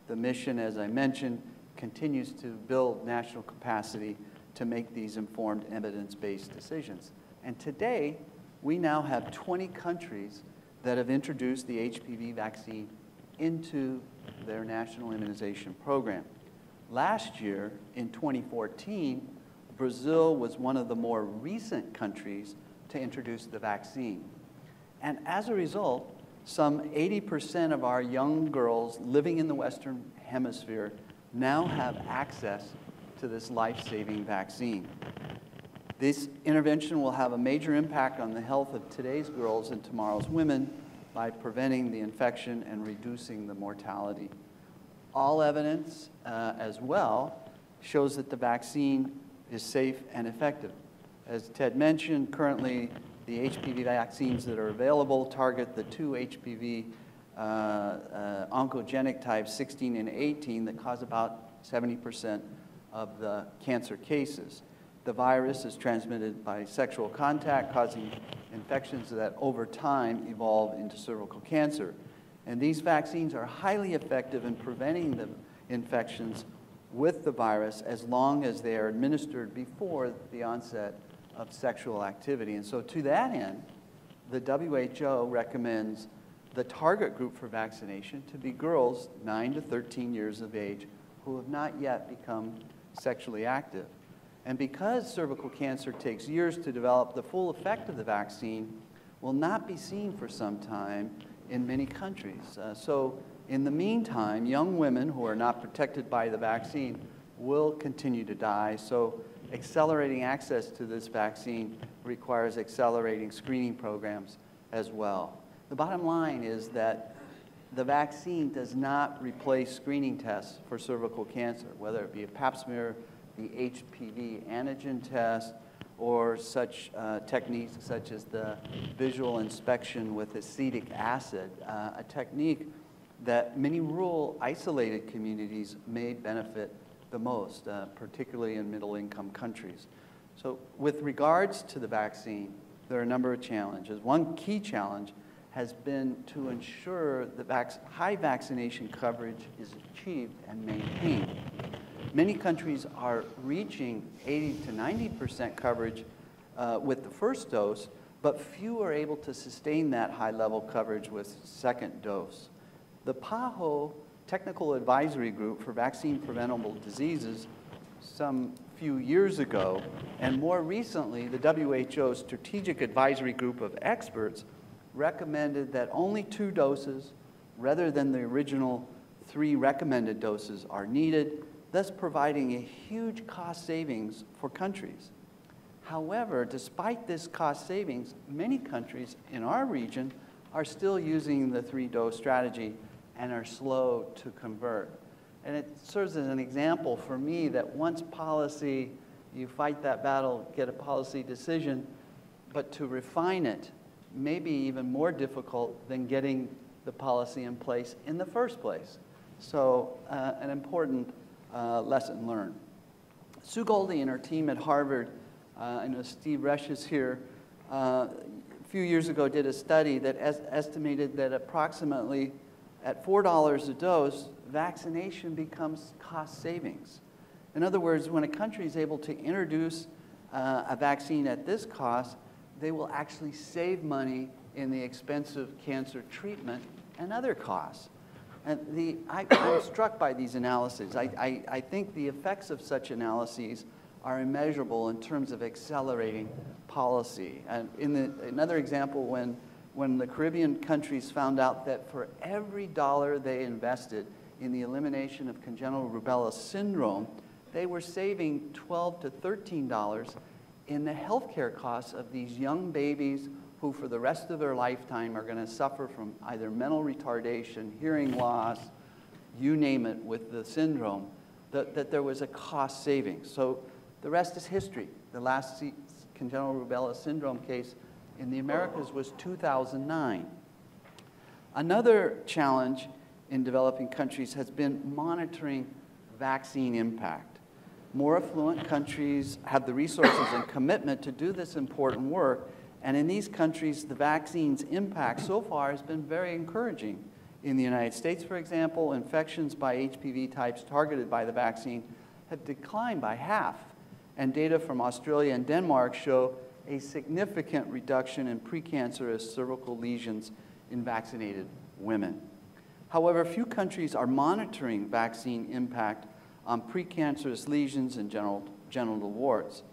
the mission, as I mentioned, continues to build national capacity to make these informed evidence-based decisions. And today, we now have 20 countries that have introduced the HPV vaccine into their national immunization program. Last year, in 2014, Brazil was one of the more recent countries to introduce the vaccine. And as a result, some 80% of our young girls living in the Western Hemisphere now have access to this life-saving vaccine. This intervention will have a major impact on the health of today's girls and tomorrow's women by preventing the infection and reducing the mortality. All evidence uh, as well shows that the vaccine is safe and effective. As Ted mentioned, currently the HPV vaccines that are available target the two HPV uh, uh, oncogenic types, 16 and 18, that cause about 70% of the cancer cases. The virus is transmitted by sexual contact, causing infections that over time evolve into cervical cancer. And these vaccines are highly effective in preventing the infections with the virus as long as they are administered before the onset of sexual activity. And so to that end, the WHO recommends the target group for vaccination to be girls 9 to 13 years of age who have not yet become sexually active. And because cervical cancer takes years to develop, the full effect of the vaccine will not be seen for some time in many countries. Uh, so in the meantime, young women who are not protected by the vaccine will continue to die. So accelerating access to this vaccine requires accelerating screening programs as well. The bottom line is that the vaccine does not replace screening tests for cervical cancer, whether it be a pap smear, the HPV antigen test, or such uh, techniques such as the visual inspection with acetic acid, uh, a technique that many rural isolated communities may benefit the most, uh, particularly in middle-income countries. So with regards to the vaccine, there are a number of challenges. One key challenge has been to ensure that vac high vaccination coverage is achieved and maintained. Many countries are reaching 80 to 90% coverage uh, with the first dose, but few are able to sustain that high level coverage with second dose. The PAHO technical advisory group for vaccine preventable diseases some few years ago, and more recently, the WHO Strategic Advisory Group of Experts recommended that only two doses, rather than the original three recommended doses, are needed, thus providing a huge cost savings for countries. However, despite this cost savings, many countries in our region are still using the three-dose strategy and are slow to convert. And it serves as an example for me that once policy, you fight that battle, get a policy decision, but to refine it may be even more difficult than getting the policy in place in the first place. So uh, an important uh, lesson learned. Sue Goldie and her team at Harvard, uh, I know Steve Resch is here, uh, a few years ago did a study that es estimated that approximately at $4 a dose, vaccination becomes cost savings. In other words, when a country is able to introduce uh, a vaccine at this cost, they will actually save money in the expensive cancer treatment and other costs. And the, I, am struck by these analyses. I, I, I think the effects of such analyses are immeasurable in terms of accelerating policy. And in the, another example, when, when the Caribbean countries found out that for every dollar they invested in the elimination of congenital rubella syndrome, they were saving 12 to 13 dollars in the healthcare costs of these young babies who for the rest of their lifetime are going to suffer from either mental retardation, hearing loss, you name it, with the syndrome, that, that there was a cost saving. So the rest is history. The last congenital rubella syndrome case in the Americas was 2009. Another challenge in developing countries has been monitoring vaccine impact. More affluent countries have the resources and commitment to do this important work, and in these countries, the vaccine's impact so far has been very encouraging. In the United States, for example, infections by HPV types targeted by the vaccine have declined by half, and data from Australia and Denmark show a significant reduction in precancerous cervical lesions in vaccinated women. However, few countries are monitoring vaccine impact on precancerous lesions and genital, warts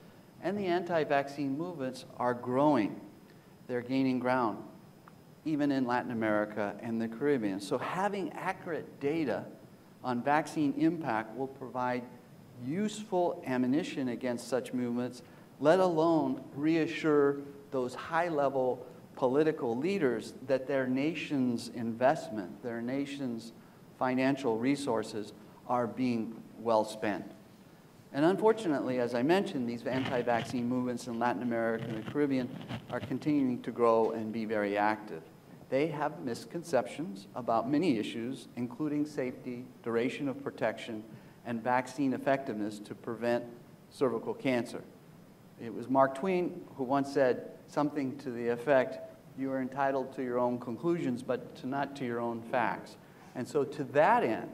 and the anti-vaccine movements are growing. They're gaining ground, even in Latin America and the Caribbean. So having accurate data on vaccine impact will provide useful ammunition against such movements, let alone reassure those high-level political leaders that their nation's investment, their nation's financial resources are being well spent. And unfortunately, as I mentioned, these anti-vaccine movements in Latin America and the Caribbean are continuing to grow and be very active. They have misconceptions about many issues, including safety, duration of protection, and vaccine effectiveness to prevent cervical cancer. It was Mark Twain who once said something to the effect, you are entitled to your own conclusions, but to not to your own facts. And so to that end,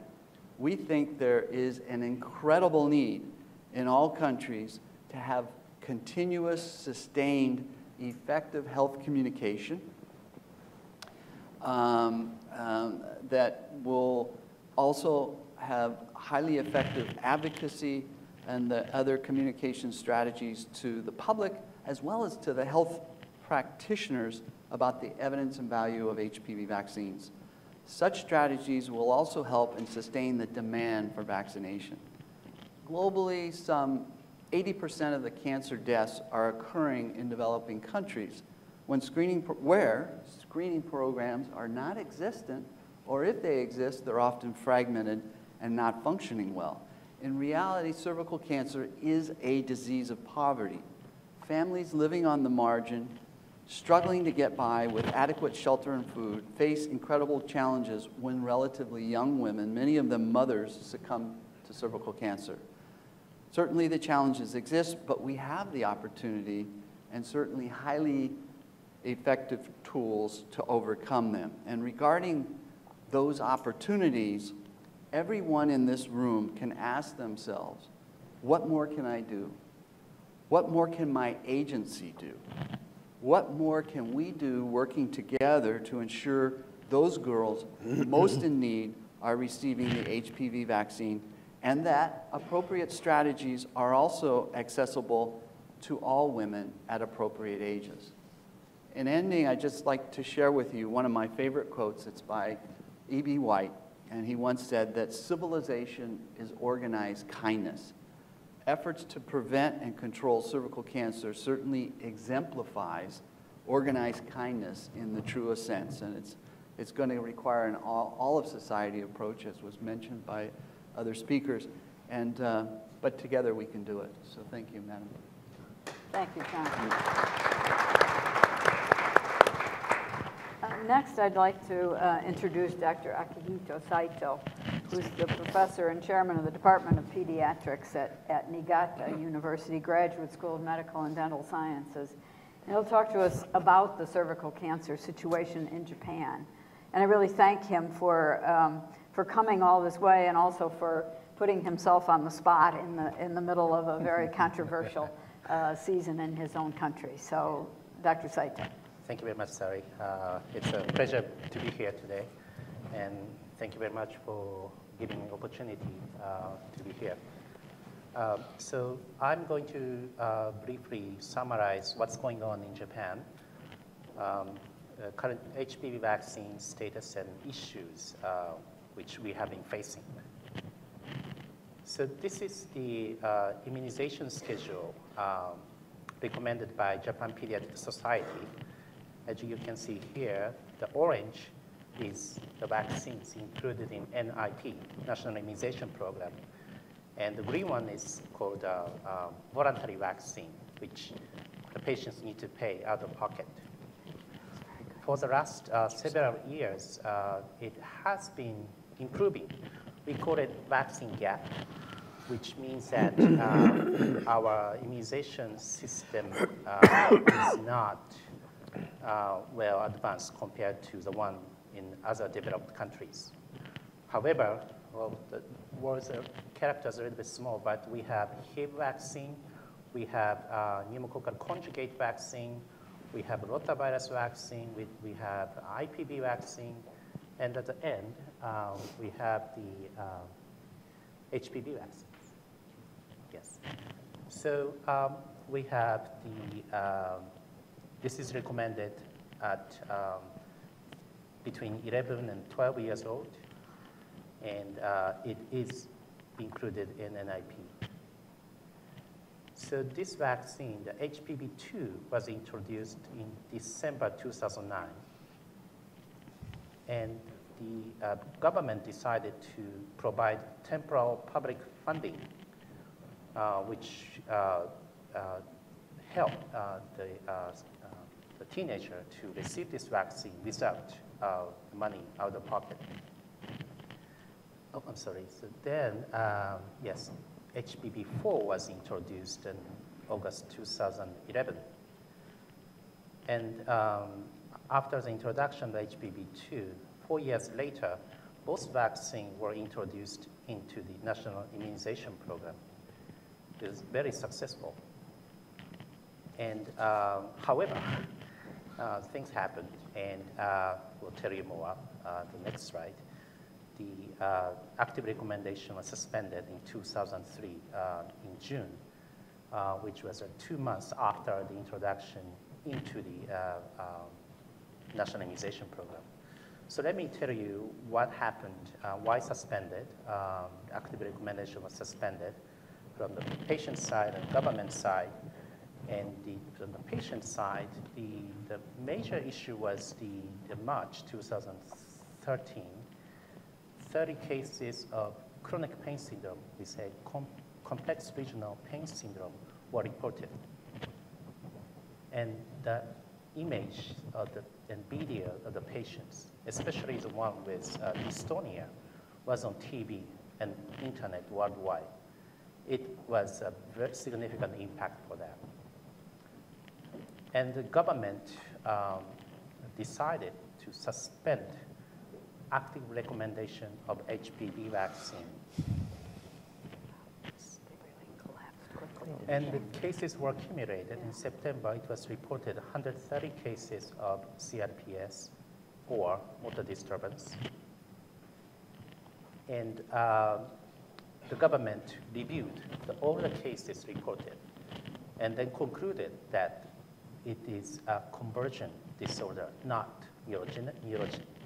we think there is an incredible need in all countries to have continuous, sustained, effective health communication um, um, that will also have highly effective advocacy and the other communication strategies to the public as well as to the health practitioners about the evidence and value of HPV vaccines. Such strategies will also help and sustain the demand for vaccination. Globally, some 80% of the cancer deaths are occurring in developing countries when screening, where screening programs are not existent, or if they exist, they're often fragmented and not functioning well. In reality, cervical cancer is a disease of poverty. Families living on the margin, struggling to get by with adequate shelter and food, face incredible challenges when relatively young women, many of them mothers, succumb to cervical cancer. Certainly the challenges exist, but we have the opportunity and certainly highly effective tools to overcome them. And regarding those opportunities, everyone in this room can ask themselves, what more can I do? What more can my agency do? What more can we do working together to ensure those girls most in need are receiving the HPV vaccine and that appropriate strategies are also accessible to all women at appropriate ages. In ending, I'd just like to share with you one of my favorite quotes. It's by E.B. White, and he once said that civilization is organized kindness. Efforts to prevent and control cervical cancer certainly exemplifies organized kindness in the truest sense, and it's, it's going to require an all, all of society approach, as was mentioned by other speakers. And, uh, but together we can do it. So thank you, Madam. Thank you, John. Uh, Next, I'd like to uh, introduce Dr. Akihiko Saito, who's the professor and chairman of the Department of Pediatrics at, at Niigata University Graduate School of Medical and Dental Sciences. And he'll talk to us about the cervical cancer situation in Japan. And I really thank him for, um, for coming all this way and also for putting himself on the spot in the, in the middle of a very controversial uh, season in his own country. So, Dr. Saito. Thank you very much, Sari. Uh, it's a pleasure to be here today, and thank you very much for giving me the opportunity uh, to be here. Uh, so I'm going to uh, briefly summarize what's going on in Japan, um, current HPV vaccine status and issues uh, which we have been facing. So this is the uh, immunization schedule um, recommended by Japan Pediatric Society. As you can see here, the orange is the vaccines included in NIP, National Immunization Program. And the green one is called uh, uh, voluntary vaccine, which the patients need to pay out of pocket. For the last uh, several years, uh, it has been improving. We call it vaccine gap, which means that uh, our immunization system uh, is not uh, well advanced compared to the one in other developed countries. However, well, the words are characters are a little bit small, but we have Hib vaccine, we have uh, pneumococcal conjugate vaccine, we have rotavirus vaccine, we, we have IPV vaccine, and at the end, uh, we have the uh, HPV vaccines. Yes. So um, we have the um, this is recommended at um, between 11 and 12 years old, and uh, it is included in NIP. So this vaccine, the HPV2, was introduced in December 2009. And the uh, government decided to provide temporal public funding, uh, which uh, uh helped uh, the the teenager to receive this vaccine without money out of pocket. Oh, I'm sorry. So then, um, yes, HPV4 was introduced in August 2011. And um, after the introduction of HPV2, four years later, both vaccines were introduced into the National Immunization Program. It was very successful. And uh, however, uh, things happened, and uh, we'll tell you more. Uh, the next slide. The uh, active recommendation was suspended in 2003 uh, in June, which was two months after the introduction into the um, national immunization program. So let me tell you what happened, why suspended. Um, active recommendation was suspended from the patient side and government side. And the, from the patient side, the, the major issue was the, the March 2013, 30 cases of chronic pain syndrome, we say com complex regional pain syndrome, were reported. And the image of the, and video of the patients, especially the one with uh, was on TV and internet worldwide. It was a very significant impact for them. And the government um, decided to suspend active recommendation of HPV vaccine. And the cases were accumulated. In September, it was reported 130 cases of CRPS or motor disturbance. And uh, the government reviewed the, all the cases reported and then concluded that it is a conversion disorder, not neurogenic,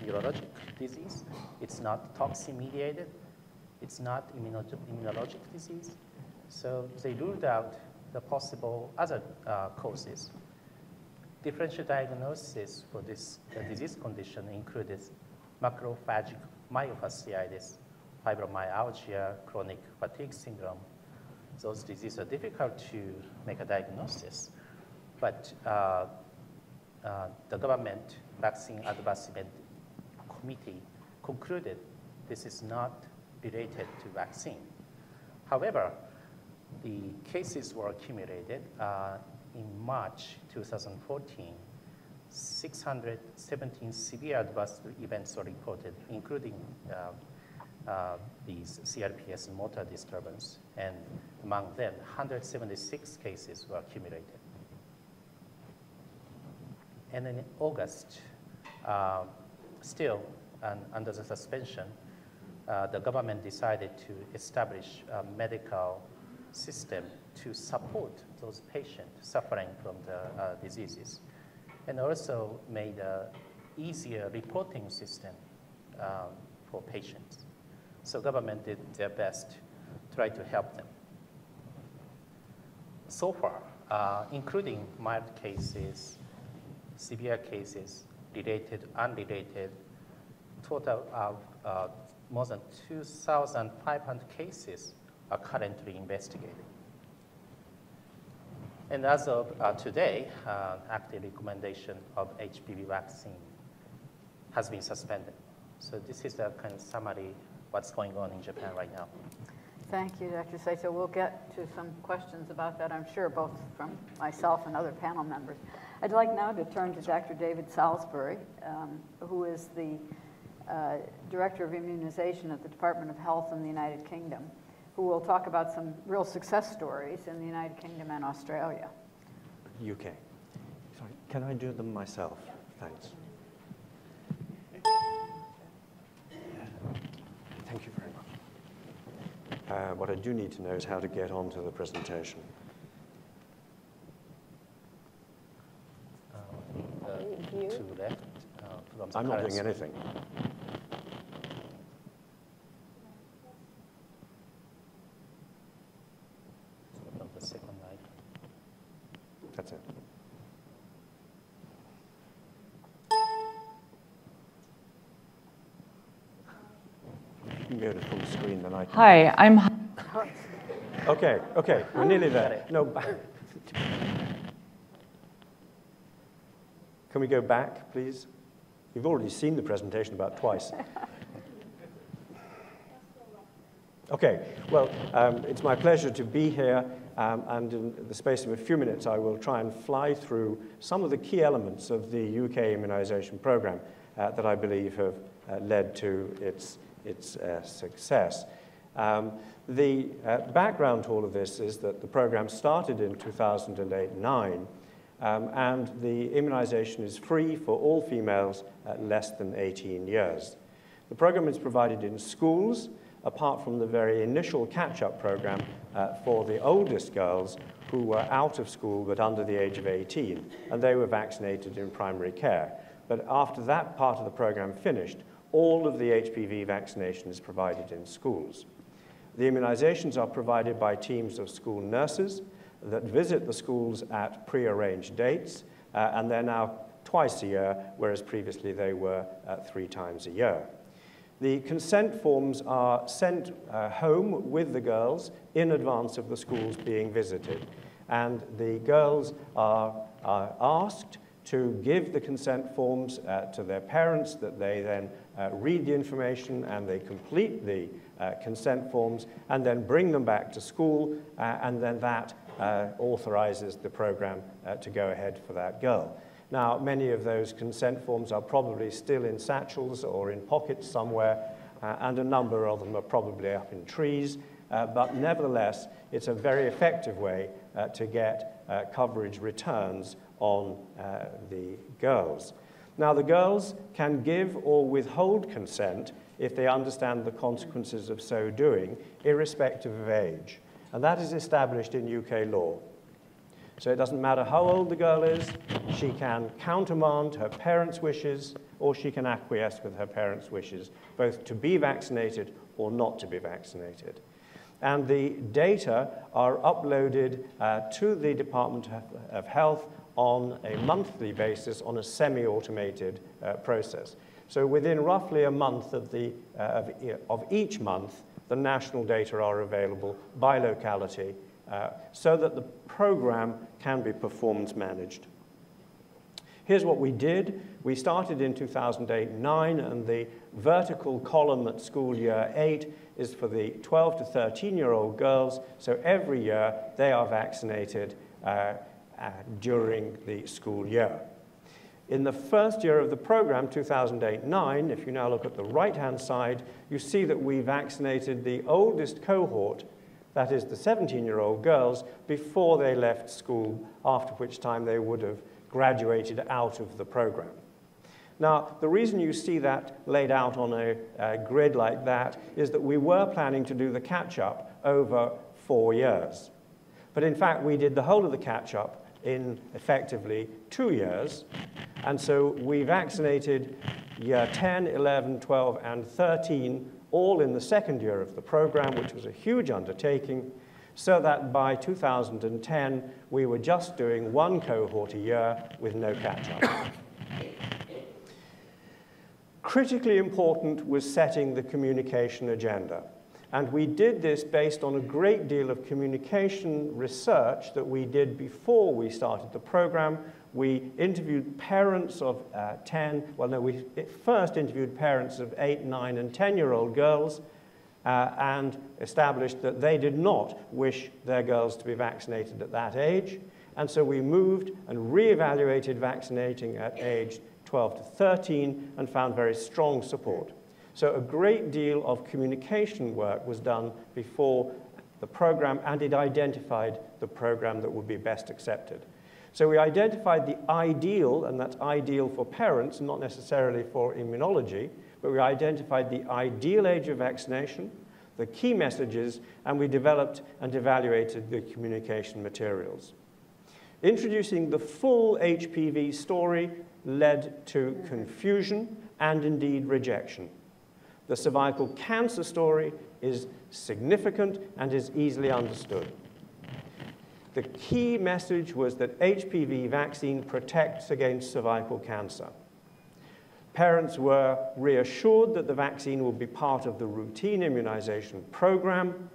neurologic disease. It's not toxin-mediated. It's not immunologic disease. So they ruled out the possible other uh, causes. Differential diagnosis for this disease condition included macrophagic myofasciitis fibromyalgia, chronic fatigue syndrome, those diseases are difficult to make a diagnosis. But uh, uh, the government vaccine advancement committee concluded this is not related to vaccine. However, the cases were accumulated uh, in March 2014. 617 severe adverse events were reported, including uh, uh, these CRPS motor disturbance, and among them, 176 cases were accumulated. And in August, uh, still under the suspension, uh, the government decided to establish a medical system to support those patients suffering from the uh, diseases, and also made an easier reporting system uh, for patients. So government did their best to try to help them. So far, uh, including mild cases, severe cases, related, unrelated, total of uh, more than 2,500 cases are currently investigated. And as of uh, today, uh, active recommendation of HPV vaccine has been suspended. So this is the kind of summary what's going on in Japan right now. Thank you, Dr. Saito. We'll get to some questions about that, I'm sure, both from myself and other panel members. I'd like now to turn to Dr. David Salisbury, um, who is the uh, Director of Immunization at the Department of Health in the United Kingdom, who will talk about some real success stories in the United Kingdom and Australia. UK. Sorry, can I do them myself? Thanks. Thank you very much. Uh, what I do need to know is how to get onto the presentation. Uh, to left. Uh, I'm not doing anything. That's it. You can go to full screen, then I can. Hi, I'm. Okay, okay, we're nearly there. No. Can we go back, please? You've already seen the presentation about twice. Okay, well, um, it's my pleasure to be here, um, and in the space of a few minutes, I will try and fly through some of the key elements of the UK immunization program uh, that I believe have uh, led to its, its uh, success. Um, the uh, background to all of this is that the program started in 2008-9, um, and the immunization is free for all females less than 18 years. The program is provided in schools, apart from the very initial catch-up program uh, for the oldest girls who were out of school but under the age of 18, and they were vaccinated in primary care. But after that part of the program finished, all of the HPV vaccination is provided in schools. The immunizations are provided by teams of school nurses that visit the schools at prearranged dates, uh, and they're now twice a year, whereas previously they were uh, three times a year. The consent forms are sent uh, home with the girls in advance of the schools being visited. And the girls are, are asked to give the consent forms uh, to their parents, that they then uh, read the information and they complete the uh, consent forms and then bring them back to school, uh, and then that uh, authorizes the program to go ahead for that girl. Now, many of those consent forms are probably still in satchels or in pockets somewhere, uh, and a number of them are probably up in trees. Uh, but nevertheless, it's a very effective way uh, to get uh, coverage returns on uh, the girls. Now, the girls can give or withhold consent if they understand the consequences of so doing, irrespective of age. And that is established in UK law. So it doesn't matter how old the girl is, she can countermand her parents' wishes or she can acquiesce with her parents' wishes, both to be vaccinated or not to be vaccinated. And the data are uploaded uh, to the Department of Health on a monthly basis on a semi-automated uh, process. So within roughly a month of, the, uh, of, of, each month, the national data are available by locality uh, so that the program can be performance managed. Here's what we did. We started in 2008-9, and the vertical column at school year 8 is for the 12 to 13-year-old girls. So every year, they are vaccinated uh, uh, during the school year. In the first year of the program, 2008-9, if you now look at the right-hand side, you see that we vaccinated the oldest cohort, that is the 17-year-old girls, before they left school, after which time they would have graduated out of the program. Now, the reason you see that laid out on a, a grid like that is that we were planning to do the catch-up over four years. But in fact, we did the whole of the catch-up in effectively two years. And so we vaccinated year 10, 11, 12, and 13 all in the second year of the program, which was a huge undertaking, so that by 2010, we were just doing one cohort a year with no catch-up. Critically important was setting the communication agenda. And we did this based on a great deal of communication research that we did before we started the program. We interviewed parents of uh, 10, well, no, we first interviewed parents of 8, 9, and 10 year old girls uh, and established that they did not wish their girls to be vaccinated at that age. And so we moved and re-evaluated vaccinating at age 12 to 13 and found very strong support. So a great deal of communication work was done before the program, and it identified the program that would be best accepted. So we identified the ideal, and that's ideal for parents, not necessarily for immunology, but we identified the ideal age of vaccination, the key messages, and we developed and evaluated the communication materials. Introducing the full HPV story led to confusion and indeed rejection. The cervical cancer story is significant and is easily understood. The key message was that HPV vaccine protects against cervical cancer. Parents were reassured that the vaccine will be part of the routine immunization program,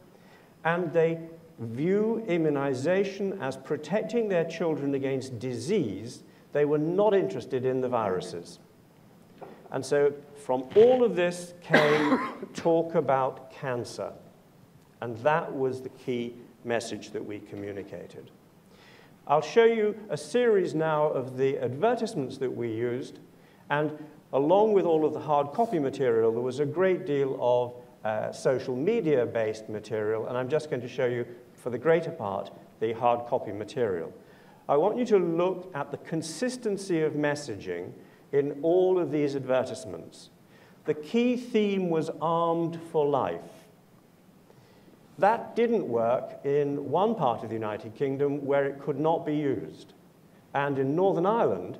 and they view immunization as protecting their children against disease. They were not interested in the viruses. And so from all of this came talk about cancer. And that was the key message that we communicated. I'll show you a series now of the advertisements that we used. And along with all of the hard copy material, there was a great deal of uh, social media-based material. And I'm just going to show you, for the greater part, the hard copy material. I want you to look at the consistency of messaging in all of these advertisements. The key theme was armed for life. That didn't work in one part of the United Kingdom where it could not be used. And in Northern Ireland,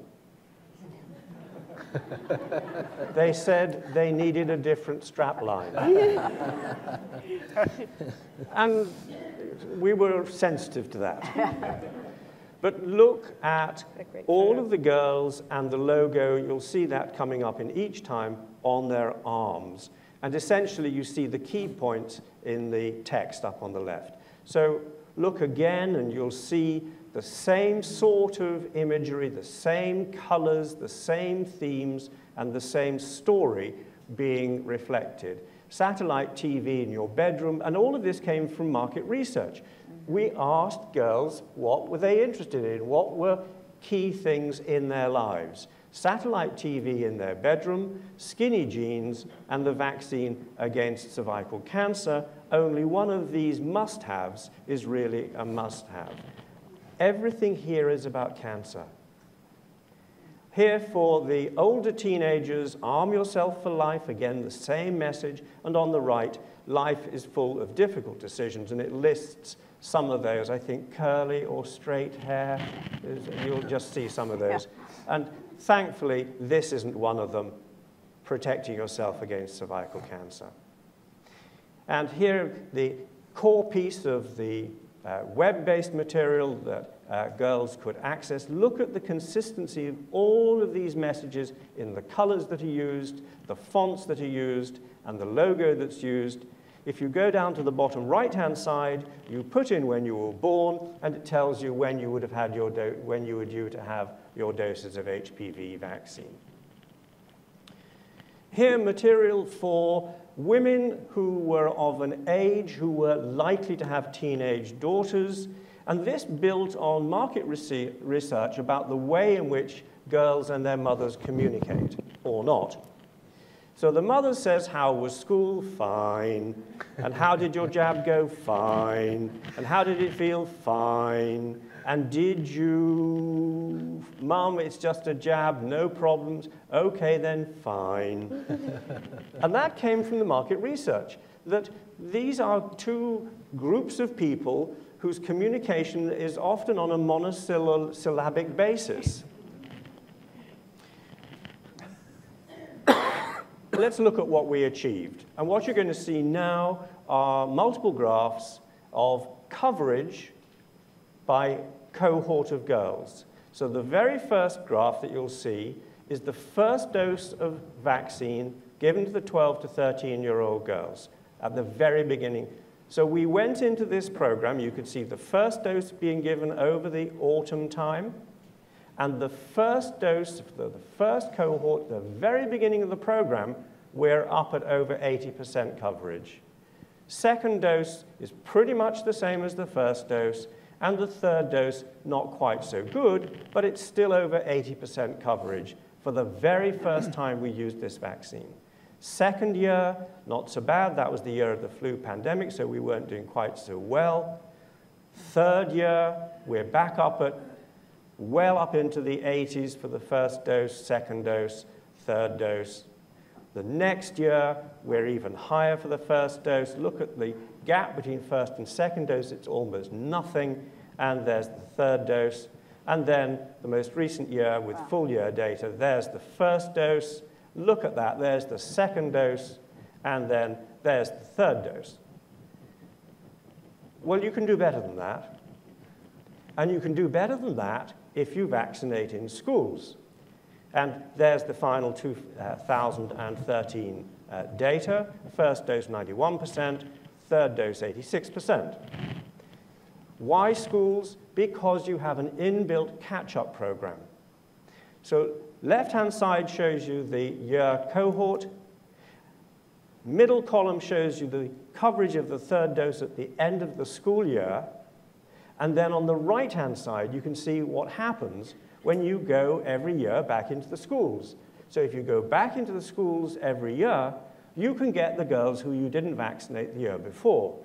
they said they needed a different strap line. and we were sensitive to that. But look at all of the girls and the logo. You'll see that coming up in each time on their arms. And essentially, you see the key points in the text up on the left. So look again, and you'll see the same sort of imagery, the same colors, the same themes, and the same story being reflected. Satellite TV in your bedroom, and all of this came from market research we asked girls what were they interested in, what were key things in their lives. Satellite TV in their bedroom, skinny jeans, and the vaccine against cervical cancer. Only one of these must-haves is really a must-have. Everything here is about cancer. Here for the older teenagers, arm yourself for life, again the same message, and on the right, life is full of difficult decisions, and it lists some of those, I think curly or straight hair, you'll just see some of those. Yeah. And thankfully, this isn't one of them, protecting yourself against cervical cancer. And here, the core piece of the uh, web-based material that uh, girls could access. Look at the consistency of all of these messages in the colors that are used, the fonts that are used, and the logo that's used. If you go down to the bottom right-hand side, you put in when you were born, and it tells you when you would have had your when you were due to have your doses of HPV vaccine. Here, material for women who were of an age who were likely to have teenage daughters, and this built on market research about the way in which girls and their mothers communicate, or not. So the mother says, How was school? Fine. And how did your jab go? Fine. And how did it feel? Fine. And did you, Mom, it's just a jab, no problems. Okay, then fine. and that came from the market research that these are two groups of people whose communication is often on a monosyllabic basis. Let's look at what we achieved. And what you're going to see now are multiple graphs of coverage by cohort of girls. So the very first graph that you'll see is the first dose of vaccine given to the 12 to 13 year old girls at the very beginning. So we went into this program, you could see the first dose being given over the autumn time, and the first dose, of the first cohort, the very beginning of the program, we're up at over 80% coverage. Second dose is pretty much the same as the first dose, and the third dose, not quite so good, but it's still over 80% coverage for the very first time we used this vaccine. Second year, not so bad. That was the year of the flu pandemic, so we weren't doing quite so well. Third year, we're back up at well up into the 80s for the first dose, second dose, third dose, the next year, we're even higher for the first dose. Look at the gap between first and second dose, it's almost nothing. And there's the third dose. And then the most recent year with full year data, there's the first dose. Look at that, there's the second dose. And then there's the third dose. Well, you can do better than that. And you can do better than that if you vaccinate in schools. And there's the final 2013 uh, data. First dose 91%, third dose 86%. Why schools? Because you have an inbuilt catch-up program. So left-hand side shows you the year cohort. Middle column shows you the coverage of the third dose at the end of the school year. And then on the right-hand side, you can see what happens when you go every year back into the schools. So if you go back into the schools every year, you can get the girls who you didn't vaccinate the year before.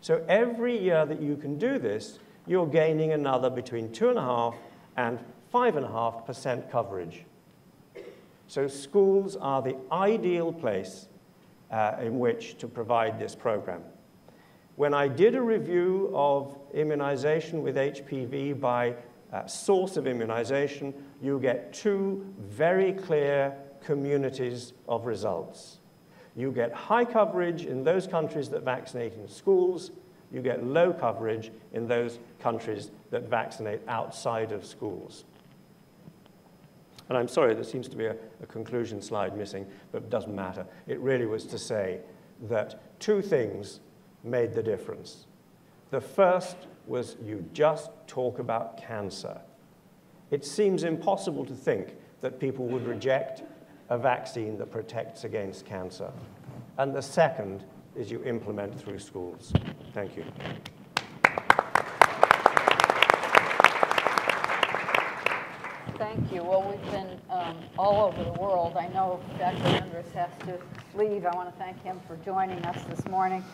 So every year that you can do this, you're gaining another between 2.5 and 5.5% coverage. So schools are the ideal place uh, in which to provide this program. When I did a review of immunization with HPV by uh, source of immunization, you get two very clear communities of results. You get high coverage in those countries that vaccinate in schools. You get low coverage in those countries that vaccinate outside of schools. And I'm sorry, there seems to be a, a conclusion slide missing, but it doesn't matter. It really was to say that two things made the difference. The first was you just talk about cancer. It seems impossible to think that people would reject a vaccine that protects against cancer. And the second is you implement through schools. Thank you. Thank you. Well, we've been um, all over the world. I know Dr. Andrus has to leave. I want to thank him for joining us this morning.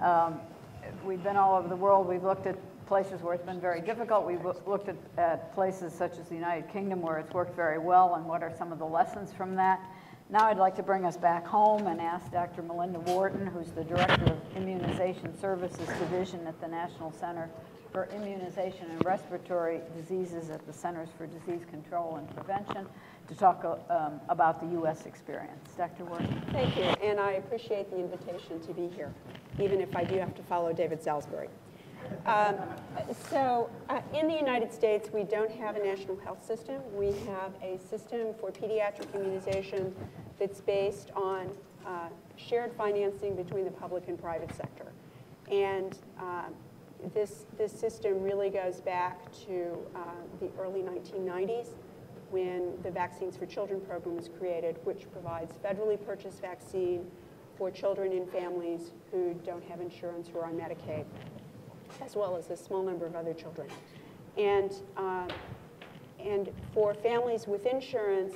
Um, we've been all over the world. We've looked at places where it's been very difficult. We've looked at, at places such as the United Kingdom where it's worked very well and what are some of the lessons from that. Now I'd like to bring us back home and ask Dr. Melinda Wharton, who's the Director of Immunization Services Division at the National Center for Immunization and Respiratory Diseases at the Centers for Disease Control and Prevention, to talk um, about the U.S. experience. Dr. Wharton. Thank you, and I appreciate the invitation to be here, even if I do have to follow David Salisbury. Um, so, uh, in the United States, we don't have a national health system. We have a system for pediatric immunization that's based on uh, shared financing between the public and private sector. And uh, this, this system really goes back to uh, the early 1990s when the Vaccines for Children program was created, which provides federally purchased vaccine for children and families who don't have insurance or are on Medicaid, as well as a small number of other children. And, uh, and for families with insurance,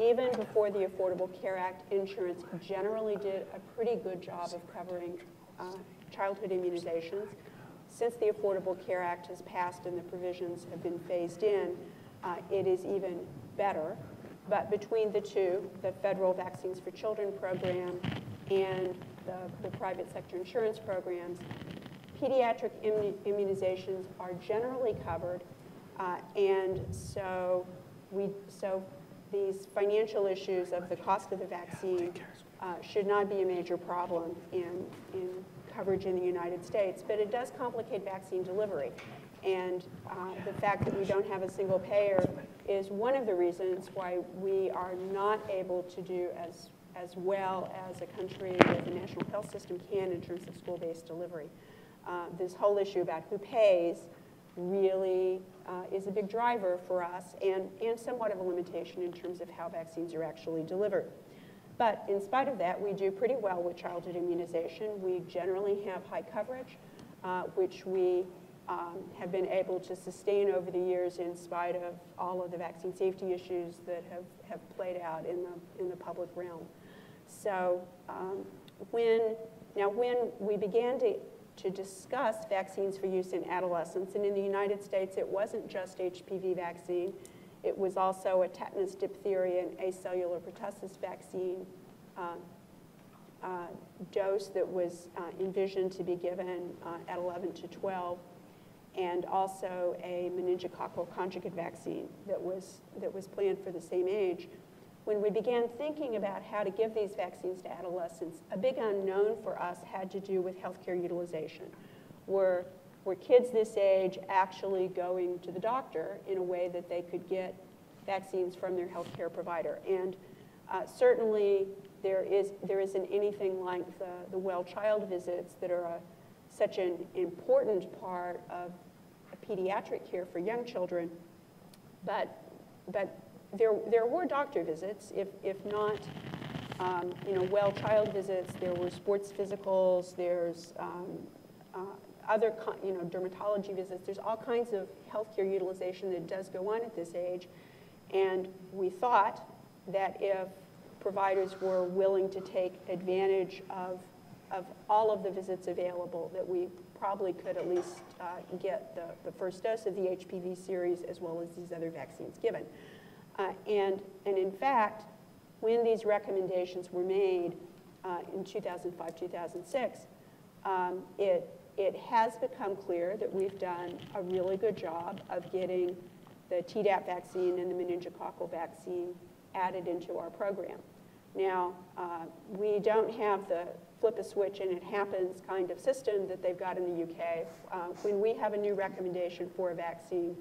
even before the Affordable Care Act, insurance generally did a pretty good job of covering uh, childhood immunizations. Since the Affordable Care Act has passed and the provisions have been phased in, uh, it is even better. But between the two, the federal Vaccines for Children program and the, the private sector insurance programs, pediatric immunizations are generally covered. Uh, and so, we, so these financial issues of the cost of the vaccine uh, should not be a major problem in, in coverage in the United States, but it does complicate vaccine delivery. And uh, the fact that we don't have a single payer is one of the reasons why we are not able to do as, as well as a country with a national health system can in terms of school-based delivery. Uh, this whole issue about who pays really uh, is a big driver for us and, and somewhat of a limitation in terms of how vaccines are actually delivered. But in spite of that, we do pretty well with childhood immunization. We generally have high coverage, uh, which we um, have been able to sustain over the years in spite of all of the vaccine safety issues that have, have played out in the, in the public realm. So um, when, now when we began to, to discuss vaccines for use in adolescents, and in the United States it wasn't just HPV vaccine, it was also a tetanus, diphtheria, and acellular pertussis vaccine uh, uh, dose that was uh, envisioned to be given uh, at 11 to 12, and also a meningococcal conjugate vaccine that was, that was planned for the same age. When we began thinking about how to give these vaccines to adolescents, a big unknown for us had to do with healthcare utilization. Were were kids this age actually going to the doctor in a way that they could get vaccines from their healthcare provider. And uh, certainly there, is, there isn't anything like the, the well child visits that are a, such an important part of pediatric care for young children. But, but there, there were doctor visits, if, if not um, you know, well child visits, there were sports physicals, there's um, uh, other you know, dermatology visits. There's all kinds of healthcare utilization that does go on at this age. And we thought that if providers were willing to take advantage of, of all of the visits available, that we probably could at least uh, get the, the first dose of the HPV series as well as these other vaccines given. Uh, and, and in fact, when these recommendations were made uh, in 2005, 2006, um, it it has become clear that we've done a really good job of getting the Tdap vaccine and the meningococcal vaccine added into our program. Now, uh, we don't have the flip a switch and it happens kind of system that they've got in the UK. Uh, when we have a new recommendation for a vaccine,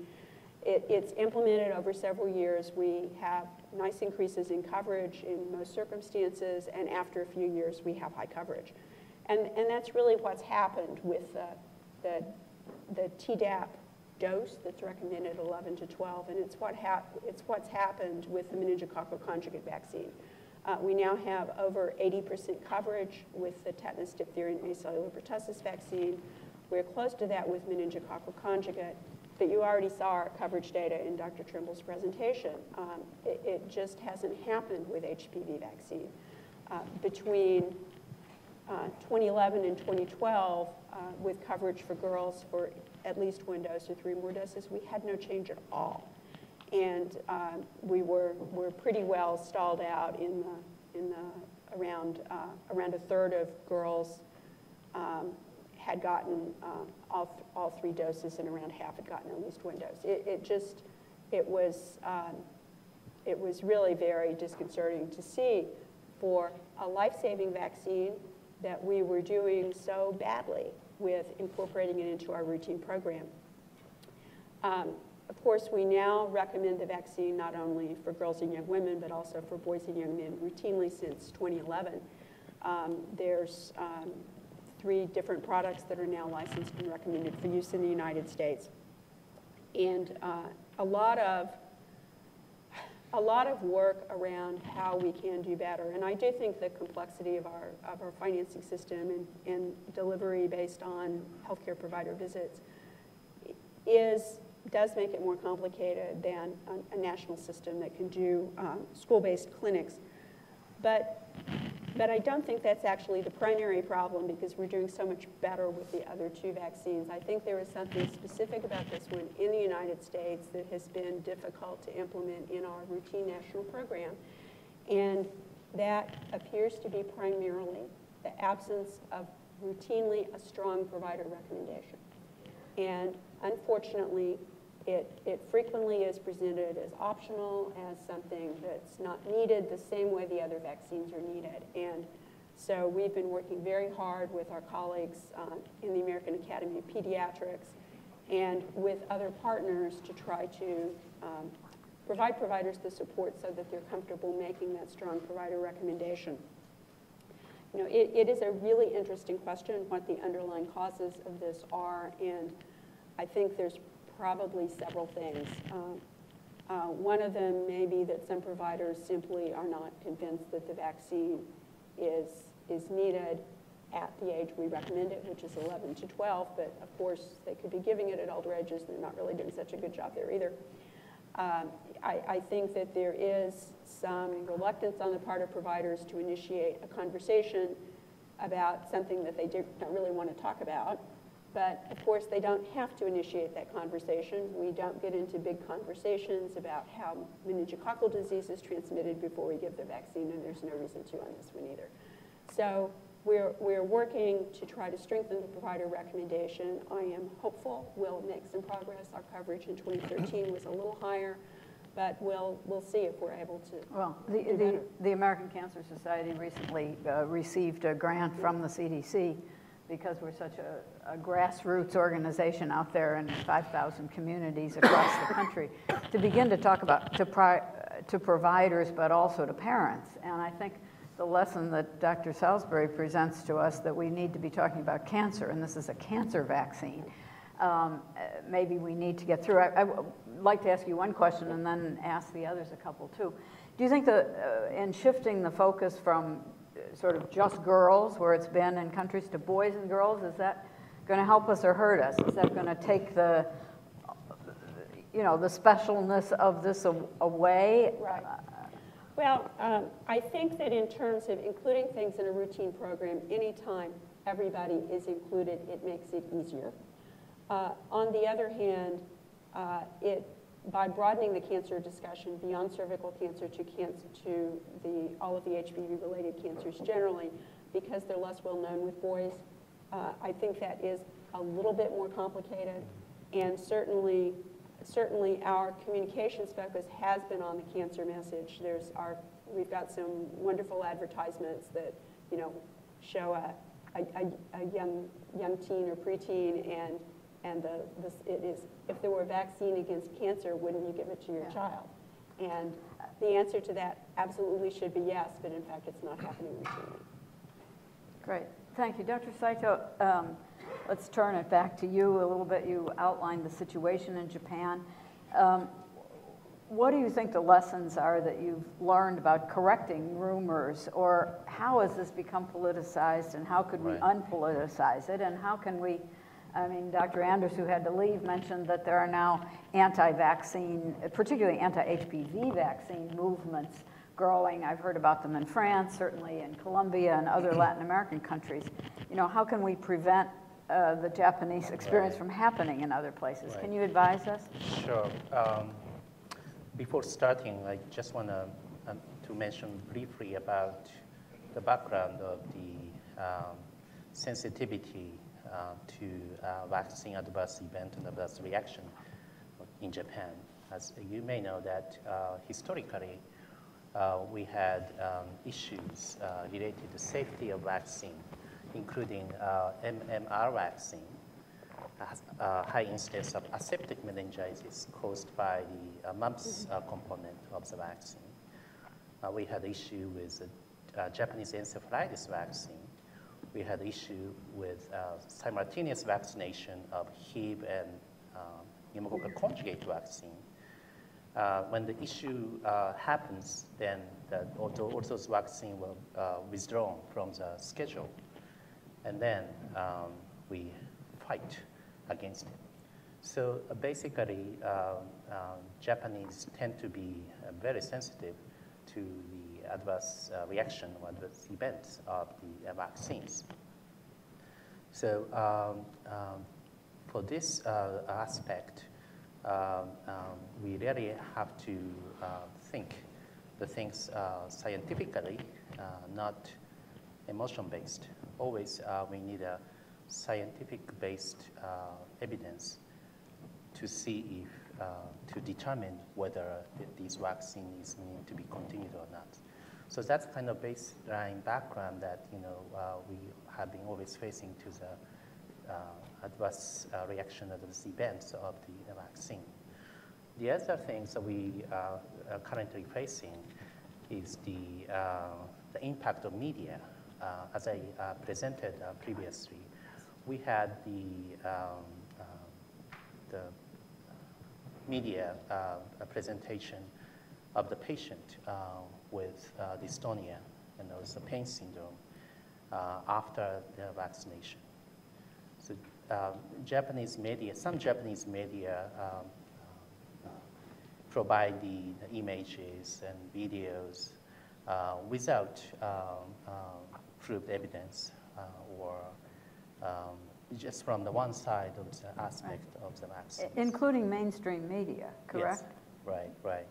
it, it's implemented over several years. We have nice increases in coverage in most circumstances, and after a few years, we have high coverage. And, and that's really what's happened with the, the, the Tdap dose that's recommended 11 to 12, and it's, what it's what's happened with the meningococcal conjugate vaccine. Uh, we now have over 80% coverage with the tetanus, diphtheria, and acellular pertussis vaccine. We're close to that with meningococcal conjugate, but you already saw our coverage data in Dr. Trimble's presentation. Um, it, it, just hasn't happened with HPV vaccine. Uh, between uh, 2011 and 2012, uh, with coverage for girls for at least one dose or three more doses, we had no change at all. And uh, we were, were pretty well stalled out in the, in the around, uh, around a third of girls um, had gotten uh, all, th all three doses and around half had gotten at least one dose. It, it just, it was, um, it was really very disconcerting to see for a life-saving vaccine that we were doing so badly with incorporating it into our routine program. Um, of course, we now recommend the vaccine not only for girls and young women, but also for boys and young men routinely since 2011. Um, there's um, three different products that are now licensed and recommended for use in the United States. And uh, a lot of a lot of work around how we can do better. And I do think the complexity of our, of our financing system and, and delivery based on healthcare provider visits is, does make it more complicated than a, a national system that can do um, school-based clinics. But but I don't think that's actually the primary problem because we're doing so much better with the other two vaccines. I think there is something specific about this one in the United States that has been difficult to implement in our routine national program. And that appears to be primarily the absence of routinely a strong provider recommendation. And unfortunately, it, it frequently is presented as optional, as something that's not needed the same way the other vaccines are needed. And so we've been working very hard with our colleagues uh, in the American Academy of Pediatrics and with other partners to try to um, provide providers the support so that they're comfortable making that strong provider recommendation. You know, it, it is a really interesting question what the underlying causes of this are, and I think there's probably several things. Um, uh, one of them may be that some providers simply are not convinced that the vaccine is, is needed at the age we recommend it, which is 11 to 12, but of course they could be giving it at older ages and they're not really doing such a good job there either. Um, I, I, think that there is some reluctance on the part of providers to initiate a conversation about something that they don't really want to talk about. But of course, they don't have to initiate that conversation. We don't get into big conversations about how meningococcal disease is transmitted before we give the vaccine, and there's no reason to on this one either. So we're, we're working to try to strengthen the provider recommendation. I am hopeful we'll make some progress. Our coverage in 2013 was a little higher, but we'll, we'll see if we're able to. Well, the, the, the, American Cancer Society recently uh, received a grant from the CDC because we're such a, a, grassroots organization out there in 5,000 communities across the country, to begin to talk about to, pri- to providers, but also to parents. And I think the lesson that Dr. Salisbury presents to us that we need to be talking about cancer, and this is a cancer vaccine. Um, maybe we need to get through. I, would like to ask you one question and then ask the others a couple too. Do you think that uh, in shifting the focus from sort of just girls, where it's been in countries, to boys and girls? Is that going to help us or hurt us? Is that going to take the, you know, the specialness of this away? Right. Well, um, I think that in terms of including things in a routine program, anytime everybody is included, it makes it easier. Uh, on the other hand, uh, it by broadening the cancer discussion beyond cervical cancer to cancer to the all of the HPV-related cancers generally, because they're less well known with boys, uh, I think that is a little bit more complicated, and certainly, certainly our communications focus has been on the cancer message. There's our we've got some wonderful advertisements that you know show a, a, a young young teen or preteen and and the, this, it is, if there were a vaccine against cancer, wouldn't you give it to your yeah. child? And the answer to that absolutely should be yes, but in fact, it's not happening routinely. Great. Thank you. Dr. Saito, um, let's turn it back to you a little bit. You outlined the situation in Japan. Um, what do you think the lessons are that you've learned about correcting rumors, or how has this become politicized, and how could we unpoliticize it, and how can we I mean, Dr. Andrus, who had to leave, mentioned that there are now anti-vaccine, particularly anti-HPV vaccine movements growing. I've heard about them in France, certainly in Colombia and other Latin American countries. You know, how can we prevent uh, the Japanese experience right. from happening in other places? Right. Can you advise us? Sure. Um, before starting, I just want to um, to mention briefly about the background of the um, sensitivity to uh, vaccine adverse event and adverse reaction in Japan. As you may know that uh, historically, we had um, issues related to safety of vaccine including uh, MMR vaccine, uh, high incidence of aseptic meningitis caused by the uh, mumps uh, component of the vaccine. Uh, we had issue with the Japanese encephalitis vaccine. We had issue with simultaneous vaccination of Hib and pneumococcal conjugate vaccine. Uh, when the issue uh, happens, then the, those vaccines will uh, withdrawn from the schedule. And then um, we fight against it. So uh, basically, uh, uh, Japanese tend to be very sensitive to adverse reaction or adverse events of the vaccines. So um, um, for this aspect, um, um, we really have to uh, think the things uh, scientifically, uh, not emotion-based. Always we need a scientific-based evidence to see if, to determine whether this vaccine is meant to be continued or not. So that's kind of baseline background that you know uh, we have been always facing to the uh, adverse uh, reaction adverse events of the vaccine. The other things that we are currently facing is the, uh, the impact of media. Uh, as I uh, presented previously, we had the, um, the media presentation of the patient with dystonia and also pain syndrome after the vaccination. So um, Japanese media, some Japanese media um, uh, provide the, the, images and videos uh, without um, uh, proved evidence uh, or um, just from the one side of the aspect right. of the vaccine. Including mainstream media, correct? Yes. Right, right.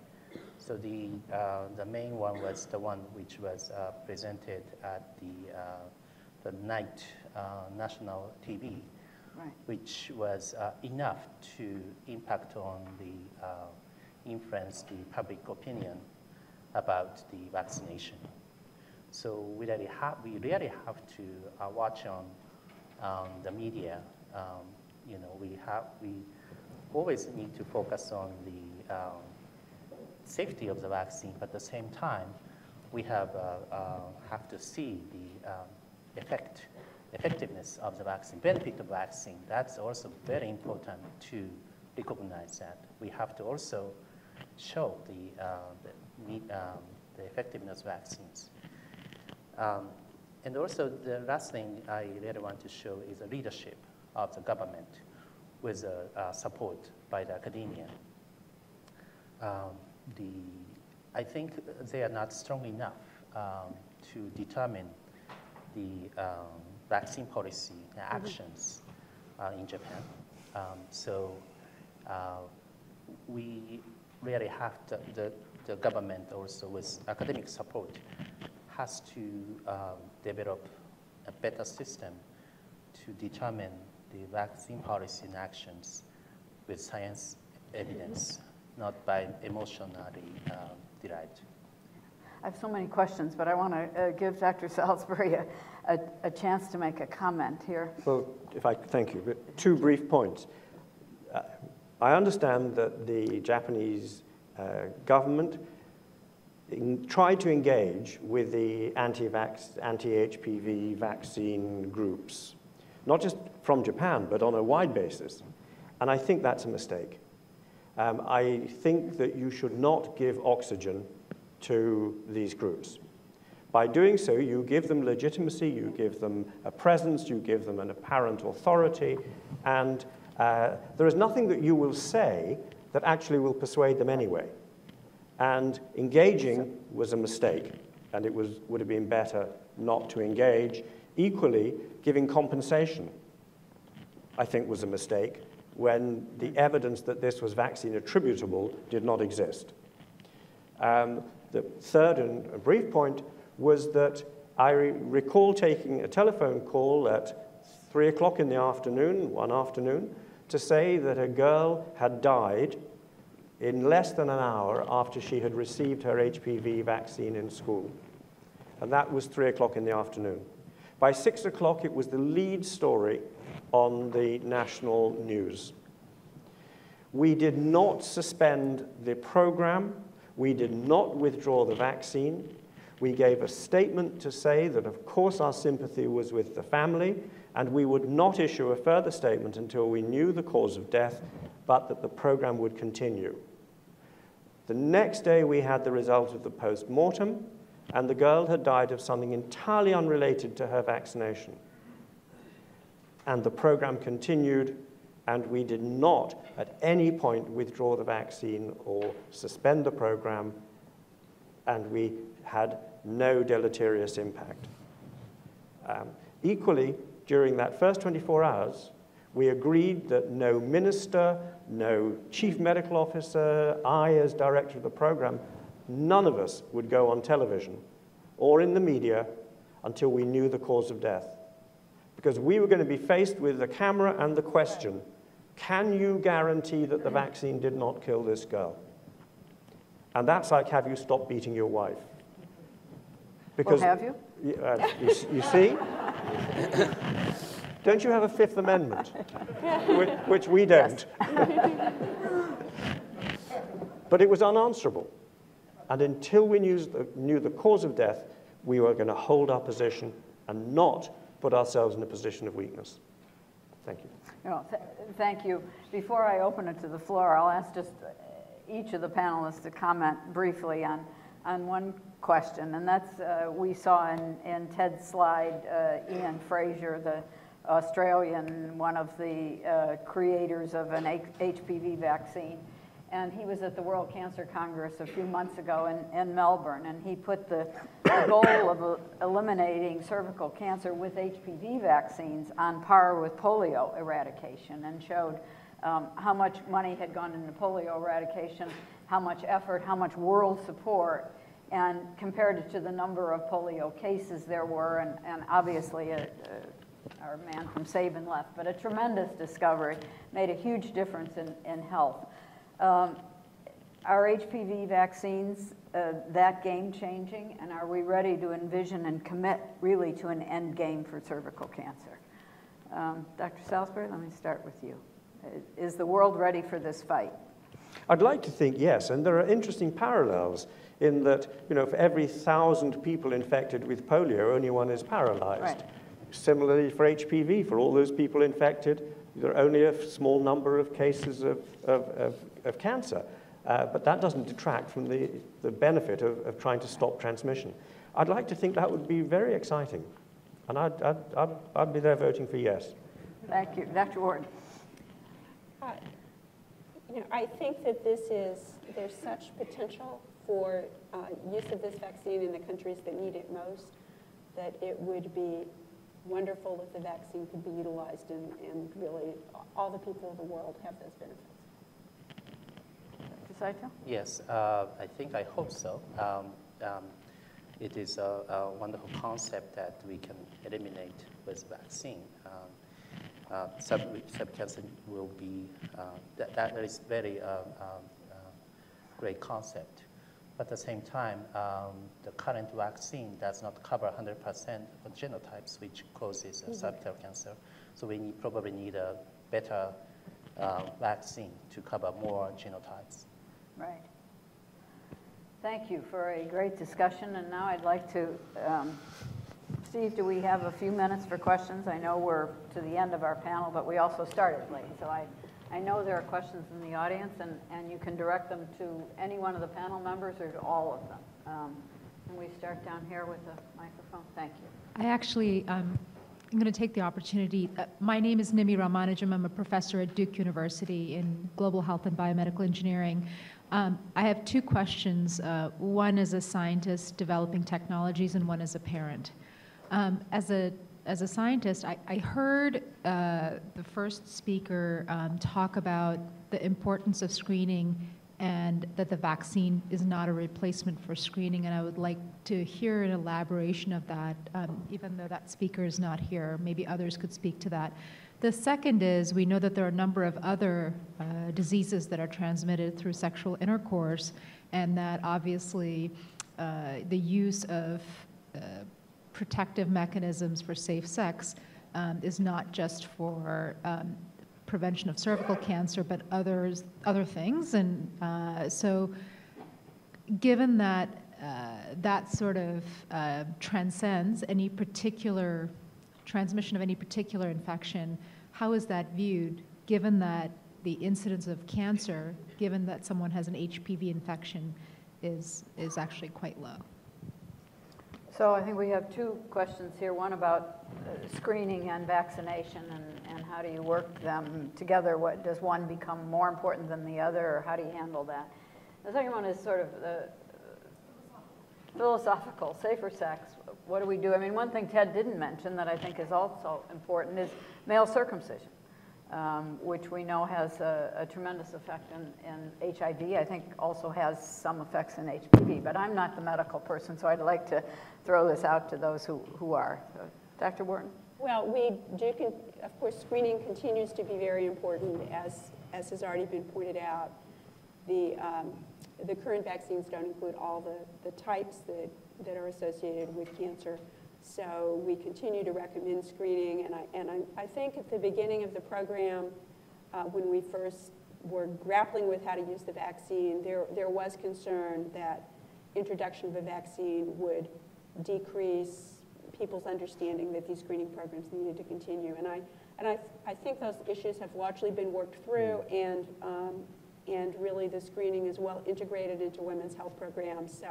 So the, uh, the main one was the one which was uh, presented at the, the night national TV right. which was uh, enough to impact on the uh, influence the public opinion about the vaccination. So we really have, we really have to uh, watch on um, the media. Um, you know, we have, we always need to focus on the um, safety of the vaccine, but at the same time, we have, uh, uh, have to see the um, effect effectiveness of the vaccine, benefit of vaccine, that's also very important to recognize that. We have to also show the, uh, the, um, the, effectiveness of vaccines. Um, and also the last thing I really want to show is the leadership of the government with uh, uh, support by the academia. Um, the, I think they are not strong enough um, to determine the um, vaccine policy and actions uh, in Japan. Um, so uh, we really have to, the, the government also with academic support has to um, develop a better system to determine the vaccine policy and actions with science evidence, not by emotionally uh, derived. I have so many questions, but I want to uh, give Dr. Salisbury a, a, a, chance to make a comment here. Well, if I thank you, but two brief points. Uh, I understand that the Japanese uh, government in, tried to engage with the anti-HPV vaccine groups, not just from Japan, but on a wide basis. And I think that's a mistake. Um, I think that you should not give oxygen to these groups. By doing so, you give them legitimacy, you give them a presence, you give them an apparent authority, and uh, there is nothing that you will say that actually will persuade them anyway. And engaging was a mistake, and it was, would have been better not to engage. Equally, giving compensation, I think, was a mistake when the evidence that this was vaccine attributable did not exist. Um, the third and brief point was that I re recall taking a telephone call at 3 o'clock in the afternoon, one afternoon, to say that a girl had died in less than an hour after she had received her HPV vaccine in school. And that was 3 o'clock in the afternoon. By six o'clock, it was the lead story on the national news. We did not suspend the program. We did not withdraw the vaccine. We gave a statement to say that, of course, our sympathy was with the family, and we would not issue a further statement until we knew the cause of death, but that the program would continue. The next day, we had the result of the post mortem, and the girl had died of something entirely unrelated to her vaccination. And the program continued, and we did not at any point withdraw the vaccine or suspend the program, and we had no deleterious impact. Um, equally, during that first 24 hours, we agreed that no minister, no chief medical officer, I as director of the program, none of us would go on television or in the media until we knew the cause of death. Because we were going to be faced with the camera and the question, can you guarantee that the vaccine did not kill this girl? And that's like, have you stopped beating your wife? Because, have you? Uh, you, you see? don't you have a Fifth Amendment? which, which, we don't. but it was unanswerable. And until we knew the, knew the cause of death, we were going to hold our position and not put ourselves in a position of weakness. Thank you. No, th thank you. Before I open it to the floor, I'll ask just each of the panelists to comment briefly on, on one question, and that's uh, we saw in, in Ted's slide uh, Ian Frazer, the Australian, one of the uh, creators of an H HPV vaccine. And he was at the World Cancer Congress a few months ago in, in Melbourne, and he put the, the goal of uh, eliminating cervical cancer with HPV vaccines on par with polio eradication and showed um, how much money had gone into polio eradication, how much effort, how much world support, and compared it to the number of polio cases there were, and, and obviously a, a, our man from Sabin left, but a tremendous discovery, made a huge difference in, in health. Um, are HPV vaccines uh, that game changing, and are we ready to envision and commit really to an end game for cervical cancer? Um, Dr. Salisbury, let me start with you. Is the world ready for this fight? I'd like to think yes, and there are interesting parallels in that, you know, for every thousand people infected with polio, only one is paralyzed. Right. Similarly for HPV, for all those people infected, there are only a small number of cases of, of, of, of cancer. Uh, but that doesn't detract from the, the benefit of, of trying to stop transmission. I'd like to think that would be very exciting. And I'd, I'd, I'd, I'd be there voting for yes. Thank you. Dr. Ward. Uh, you know, I think that this is, there's such potential for uh, use of this vaccine in the countries that need it most that it would be wonderful if the vaccine could be utilized and, and really all the people of the world have those benefits. Saito? Yes, uh, I think I hope so. Um, um, it is a, a, wonderful concept that we can eliminate with vaccine. Um, uh, sub, cancer will be, uh, that, that is very uh, um, uh, great concept. But at the same time, um, the current vaccine does not cover 100% of genotypes, which causes mm -hmm. cancer. So we need, probably need a better uh, vaccine to cover more genotypes. Right. Thank you for a great discussion. And now I'd like to, um, Steve, do we have a few minutes for questions? I know we're to the end of our panel, but we also started late. So I I know there are questions in the audience, and, and you can direct them to any one of the panel members or to all of them. Um, and we start down here with the microphone. Thank you. I actually, um, I'm going to take the opportunity. Uh, my name is Nimi Ramanujam. I'm a professor at Duke University in global health and biomedical engineering. Um, I have two questions. Uh, one as a scientist developing technologies, and one as a parent. Um, as a as a scientist, I, I heard uh, the first speaker um, talk about the importance of screening and that the vaccine is not a replacement for screening. And I would like to hear an elaboration of that, um, even though that speaker is not here. Maybe others could speak to that. The second is we know that there are a number of other uh, diseases that are transmitted through sexual intercourse, and that obviously uh, the use of uh, protective mechanisms for safe sex um, is not just for um, prevention of cervical cancer, but others, other things. And uh, so, given that uh, that sort of uh, transcends any particular transmission of any particular infection, how is that viewed, given that the incidence of cancer, given that someone has an HPV infection, is, is actually quite low? So I think we have two questions here. One about uh, screening and vaccination, and, and how do you work them together? What does one become more important than the other, or how do you handle that? The second one is sort of the philosophical, safer sex. What do we do? I mean, one thing Ted didn't mention that I think is also important is male circumcision um, which we know has a, a tremendous effect in, in, HIV. I think also has some effects in HPV, but I'm not the medical person, so I'd like to throw this out to those who, who are. Dr. Wharton? Well, we do, con- of course, screening continues to be very important, as, as has already been pointed out. The, um, the current vaccines don't include all the, the types that, that are associated with cancer. So we continue to recommend screening, and I, and I, I think at the beginning of the program, uh, when we first were grappling with how to use the vaccine, there, there was concern that introduction of a vaccine would decrease people's understanding that these screening programs needed to continue. And I, and I, I think those issues have largely been worked through, and, um, and really the screening is well integrated into women's health programs. So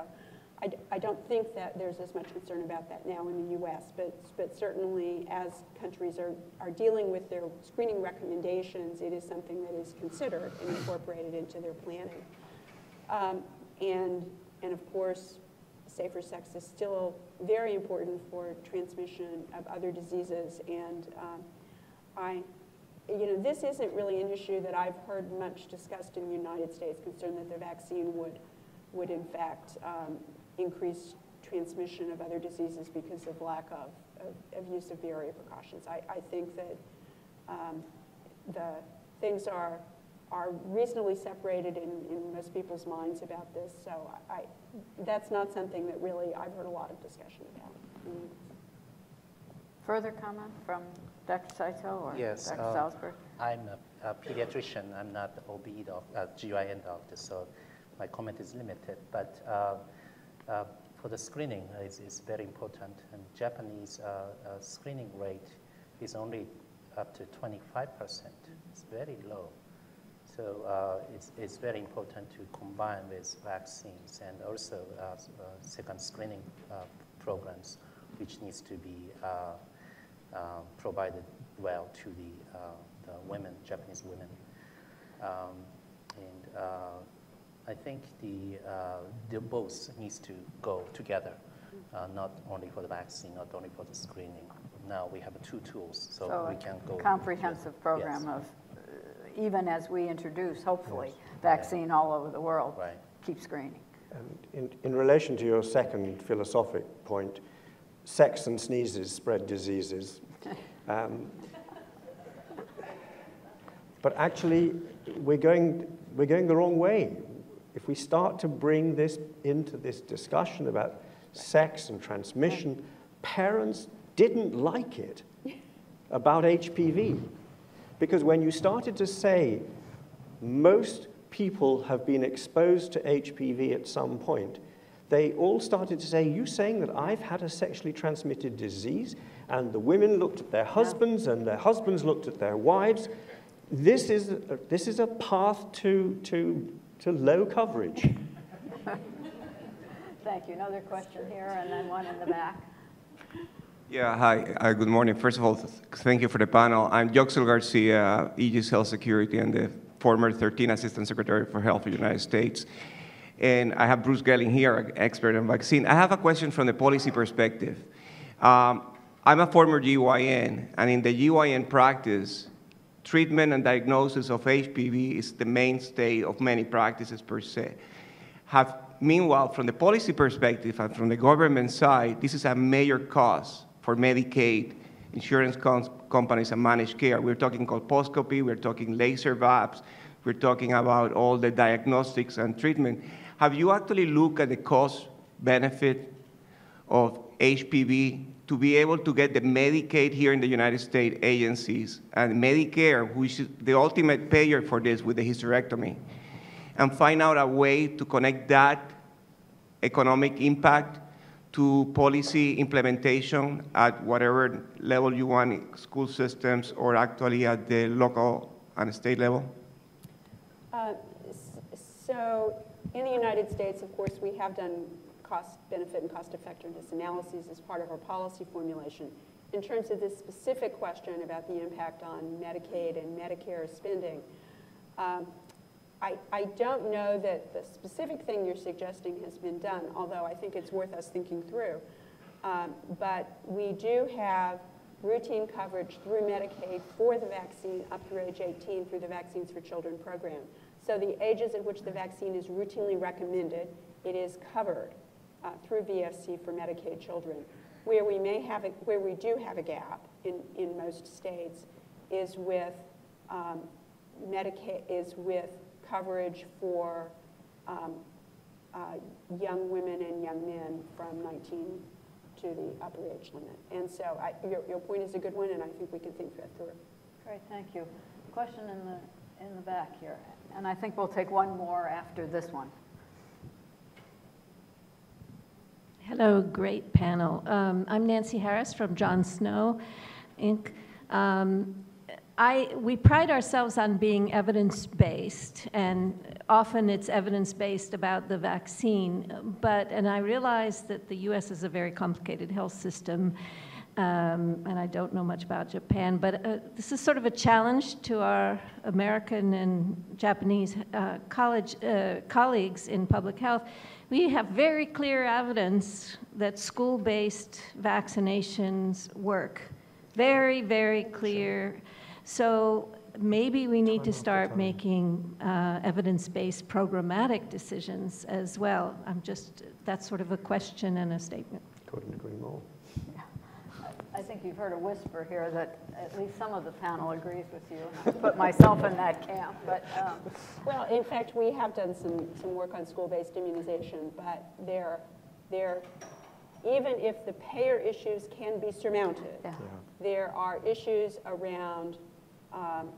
I, I don't think that there's as much concern about that now in the U.S., but, but certainly as countries are, are dealing with their screening recommendations, it is something that is considered and incorporated into their planning. Um, and, and of course, safer sex is still very important for transmission of other diseases. And um, I, you know, this isn't really an issue that I've heard much discussed in the United States, concerned that the vaccine would, would in fact um, increased transmission of other diseases because of lack of, of, of use of barrier precautions. I, I think that um, the things are, are reasonably separated in, in most people's minds about this. So I, that's not something that really I've heard a lot of discussion about. Mm. Further comment from Dr. Saito or yes, Dr. uh, Salisbury? I'm a, a, pediatrician. I'm not OB doc, uh, GYN doctor, so my comment is limited. But uh, uh, for the screening it's, is very important. And Japanese uh, uh, screening rate is only up to 25%. It's very low. So uh, it's, it's very important to combine with vaccines and also uh, uh, second screening programs, which needs to be provided well to the, the women, Japanese women. Um, and I think the, uh, the both needs to go together, uh, not only for the vaccine, not only for the screening. Now we have two tools, so, so we can go. comprehensive program yes. of, uh, even as we introduce, hopefully, yes. vaccine all over the world, right. keep screening. And in, in relation to your second philosophic point, sex and sneezes spread diseases. Um, but actually, we're going, we're going the wrong way if we start to bring this into this discussion about sex and transmission, parents didn't like it about HPV. Because when you started to say most people have been exposed to HPV at some point, they all started to say, You saying that I've had a sexually transmitted disease? And the women looked at their husbands, and their husbands looked at their wives. This is a, this is a path to, to to low coverage. Thank you. Another question here, and then one in the back. Yeah, hi, uh, good morning. First of all, th thank you for the panel. I'm Joxel Garcia, Aegis Health Security, and the former 13 Assistant Secretary for Health of the United States. And I have Bruce Gellin here, expert on vaccine. I have a question from the policy perspective. Um, I'm a former GYN, and in the GYN practice, treatment and diagnosis of HPV is the mainstay of many practices per se. Have, meanwhile, from the policy perspective and from the government side, this is a major cost for Medicaid, insurance com companies, and managed care. We're talking colposcopy, we're talking laser VAPs, we're talking about all the diagnostics and treatment. Have you actually looked at the cost benefit of HPV to be able to get the Medicaid here in the United States agencies and Medicare, which is the ultimate payer for this with the hysterectomy, and find out a way to connect that economic impact to policy implementation at whatever level you want, school systems, or actually at the local and state level? Uh, So in the United States, of course, we have done cost benefit and cost effectiveness analyses as part of our policy formulation. In terms of this specific question about the impact on Medicaid and Medicare spending, um, I, I don't know that the specific thing you're suggesting has been done, although I think it's worth us thinking through. Um, but we do have routine coverage through Medicaid for the vaccine up through age 18 through the Vaccines for Children program. So the ages at which the vaccine is routinely recommended, it is covered uh, through VFC for Medicaid children. Where we may have a, where we do have a gap in, in most states is with um, Medicaid is with coverage for um, uh, young women and young men from 19 to the upper age limit. And so I, your, your point is a good one, and I think we can think that through. Great, thank you. Question in the, in the back here. And I think we'll take one more after this one. Hello, great panel. Um, I'm Nancy Harris from John Snow Inc. Um, I, we pride ourselves on being evidence-based, and often it's evidence-based about the vaccine. But, and I realize that the U.S. is a very complicated health system, um, and I don't know much about Japan, but uh, this is sort of a challenge to our American and Japanese uh, college uh, colleagues in public health. We have very clear evidence that school-based vaccinations work. Very, very clear. So maybe we need to start making uh, evidence-based programmatic decisions as well. I'm just, that's sort of a question and a statement. Couldn't agree more. I think you've heard a whisper here that at least some of the panel agrees with you. I put myself in that camp, but. Um, well, in fact, we have done some, some work on school-based immunization, but there, there, even if the payer issues can be surmounted, yeah. there are issues around, um,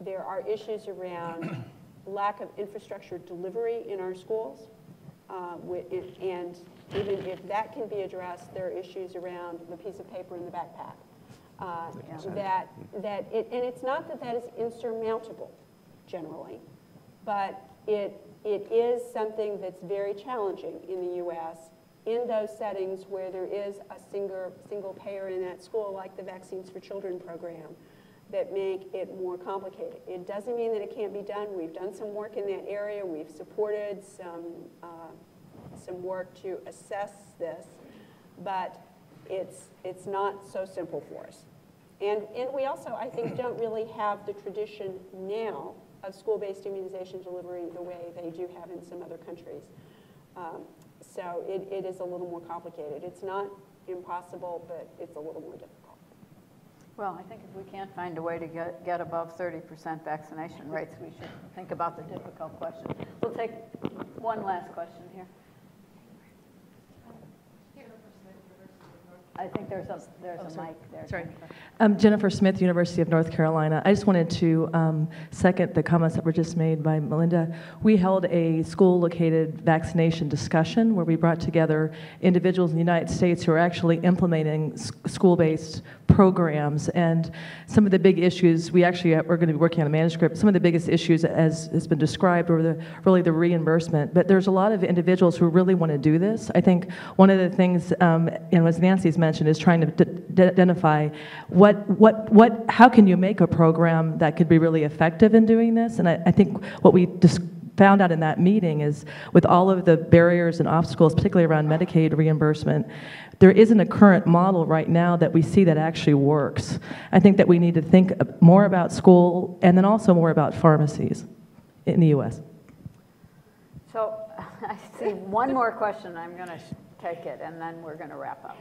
there are issues around lack of infrastructure delivery in our schools, uh, and even if that can be addressed, there are issues around the piece of paper in the backpack. Uh, that, that it, and it's not that that is insurmountable, generally, but it, it is something that's very challenging in the U.S. in those settings where there is a single, single payer in that school, like the Vaccines for Children program, that make it more complicated. It doesn't mean that it can't be done. We've done some work in that area. We've supported some uh, some work to assess this, but it's, it's not so simple for us. And, and we also, I think, don't really have the tradition now of school-based immunization delivery the way they do have in some other countries. Um, so it, it is a little more complicated. It's not impossible, but it's a little more difficult. Well, I think if we can't find a way to get, get above 30% vaccination rates, we should think about the difficult question. We'll take one last question here. I think there's a, there's oh, a sorry. mic there. Sorry. Jennifer. Um, Jennifer Smith, University of North Carolina. I just wanted to um, second the comments that were just made by Melinda. We held a school-located vaccination discussion where we brought together individuals in the United States who are actually implementing school-based programs. And some of the big issues, we actually are going to be working on a manuscript. Some of the biggest issues, as has been described, were the, really the reimbursement. But there's a lot of individuals who really want to do this. I think one of the things, um, and was Nancy's mentioned, is trying to identify what, what, what, how can you make a program that could be really effective in doing this? And I, I think what we just found out in that meeting is with all of the barriers and obstacles, particularly around Medicaid reimbursement, there isn't a current model right now that we see that actually works. I think that we need to think more about school and then also more about pharmacies in the U.S. So I see one more question. I'm going to take it, and then we're going to wrap up.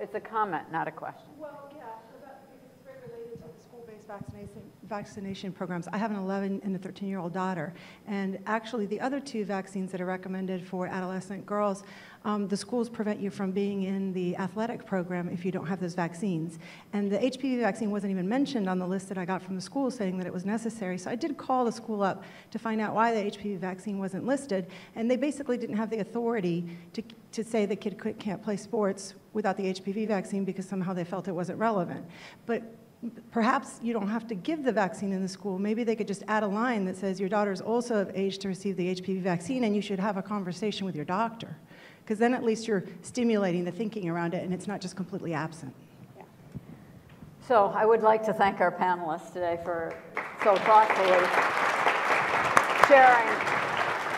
It's a comment, not a question. Well, yeah, because it's very related to the school-based vaccination, vaccination programs. I have an 11 and a 13-year-old daughter, and actually the other two vaccines that are recommended for adolescent girls, um, the schools prevent you from being in the athletic program if you don't have those vaccines. And the HPV vaccine wasn't even mentioned on the list that I got from the school saying that it was necessary. So I did call the school up to find out why the HPV vaccine wasn't listed, and they basically didn't have the authority to, to say the kid can't play sports without the HPV vaccine because somehow they felt it wasn't relevant. But perhaps you don't have to give the vaccine in the school. Maybe they could just add a line that says your daughter is also of age to receive the HPV vaccine and you should have a conversation with your doctor. Because then at least you're stimulating the thinking around it and it's not just completely absent. So I would like to thank our panelists today for so thoughtfully sharing,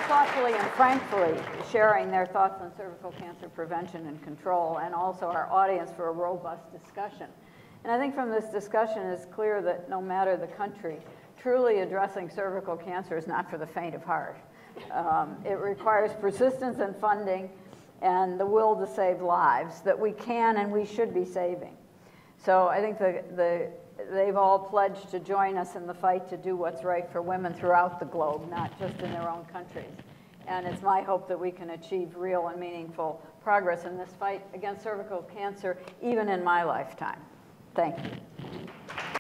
thoughtfully and frankly sharing their thoughts on cervical cancer prevention and control, and also our audience for a robust discussion. And I think from this discussion it's clear that no matter the country, truly addressing cervical cancer is not for the faint of heart. Um, it requires persistence and funding and the will to save lives that we can and we should be saving. So I think the, the, they've all pledged to join us in the fight to do what's right for women throughout the globe, not just in their own countries. And it's my hope that we can achieve real and meaningful progress in this fight against cervical cancer, even in my lifetime. Thank you.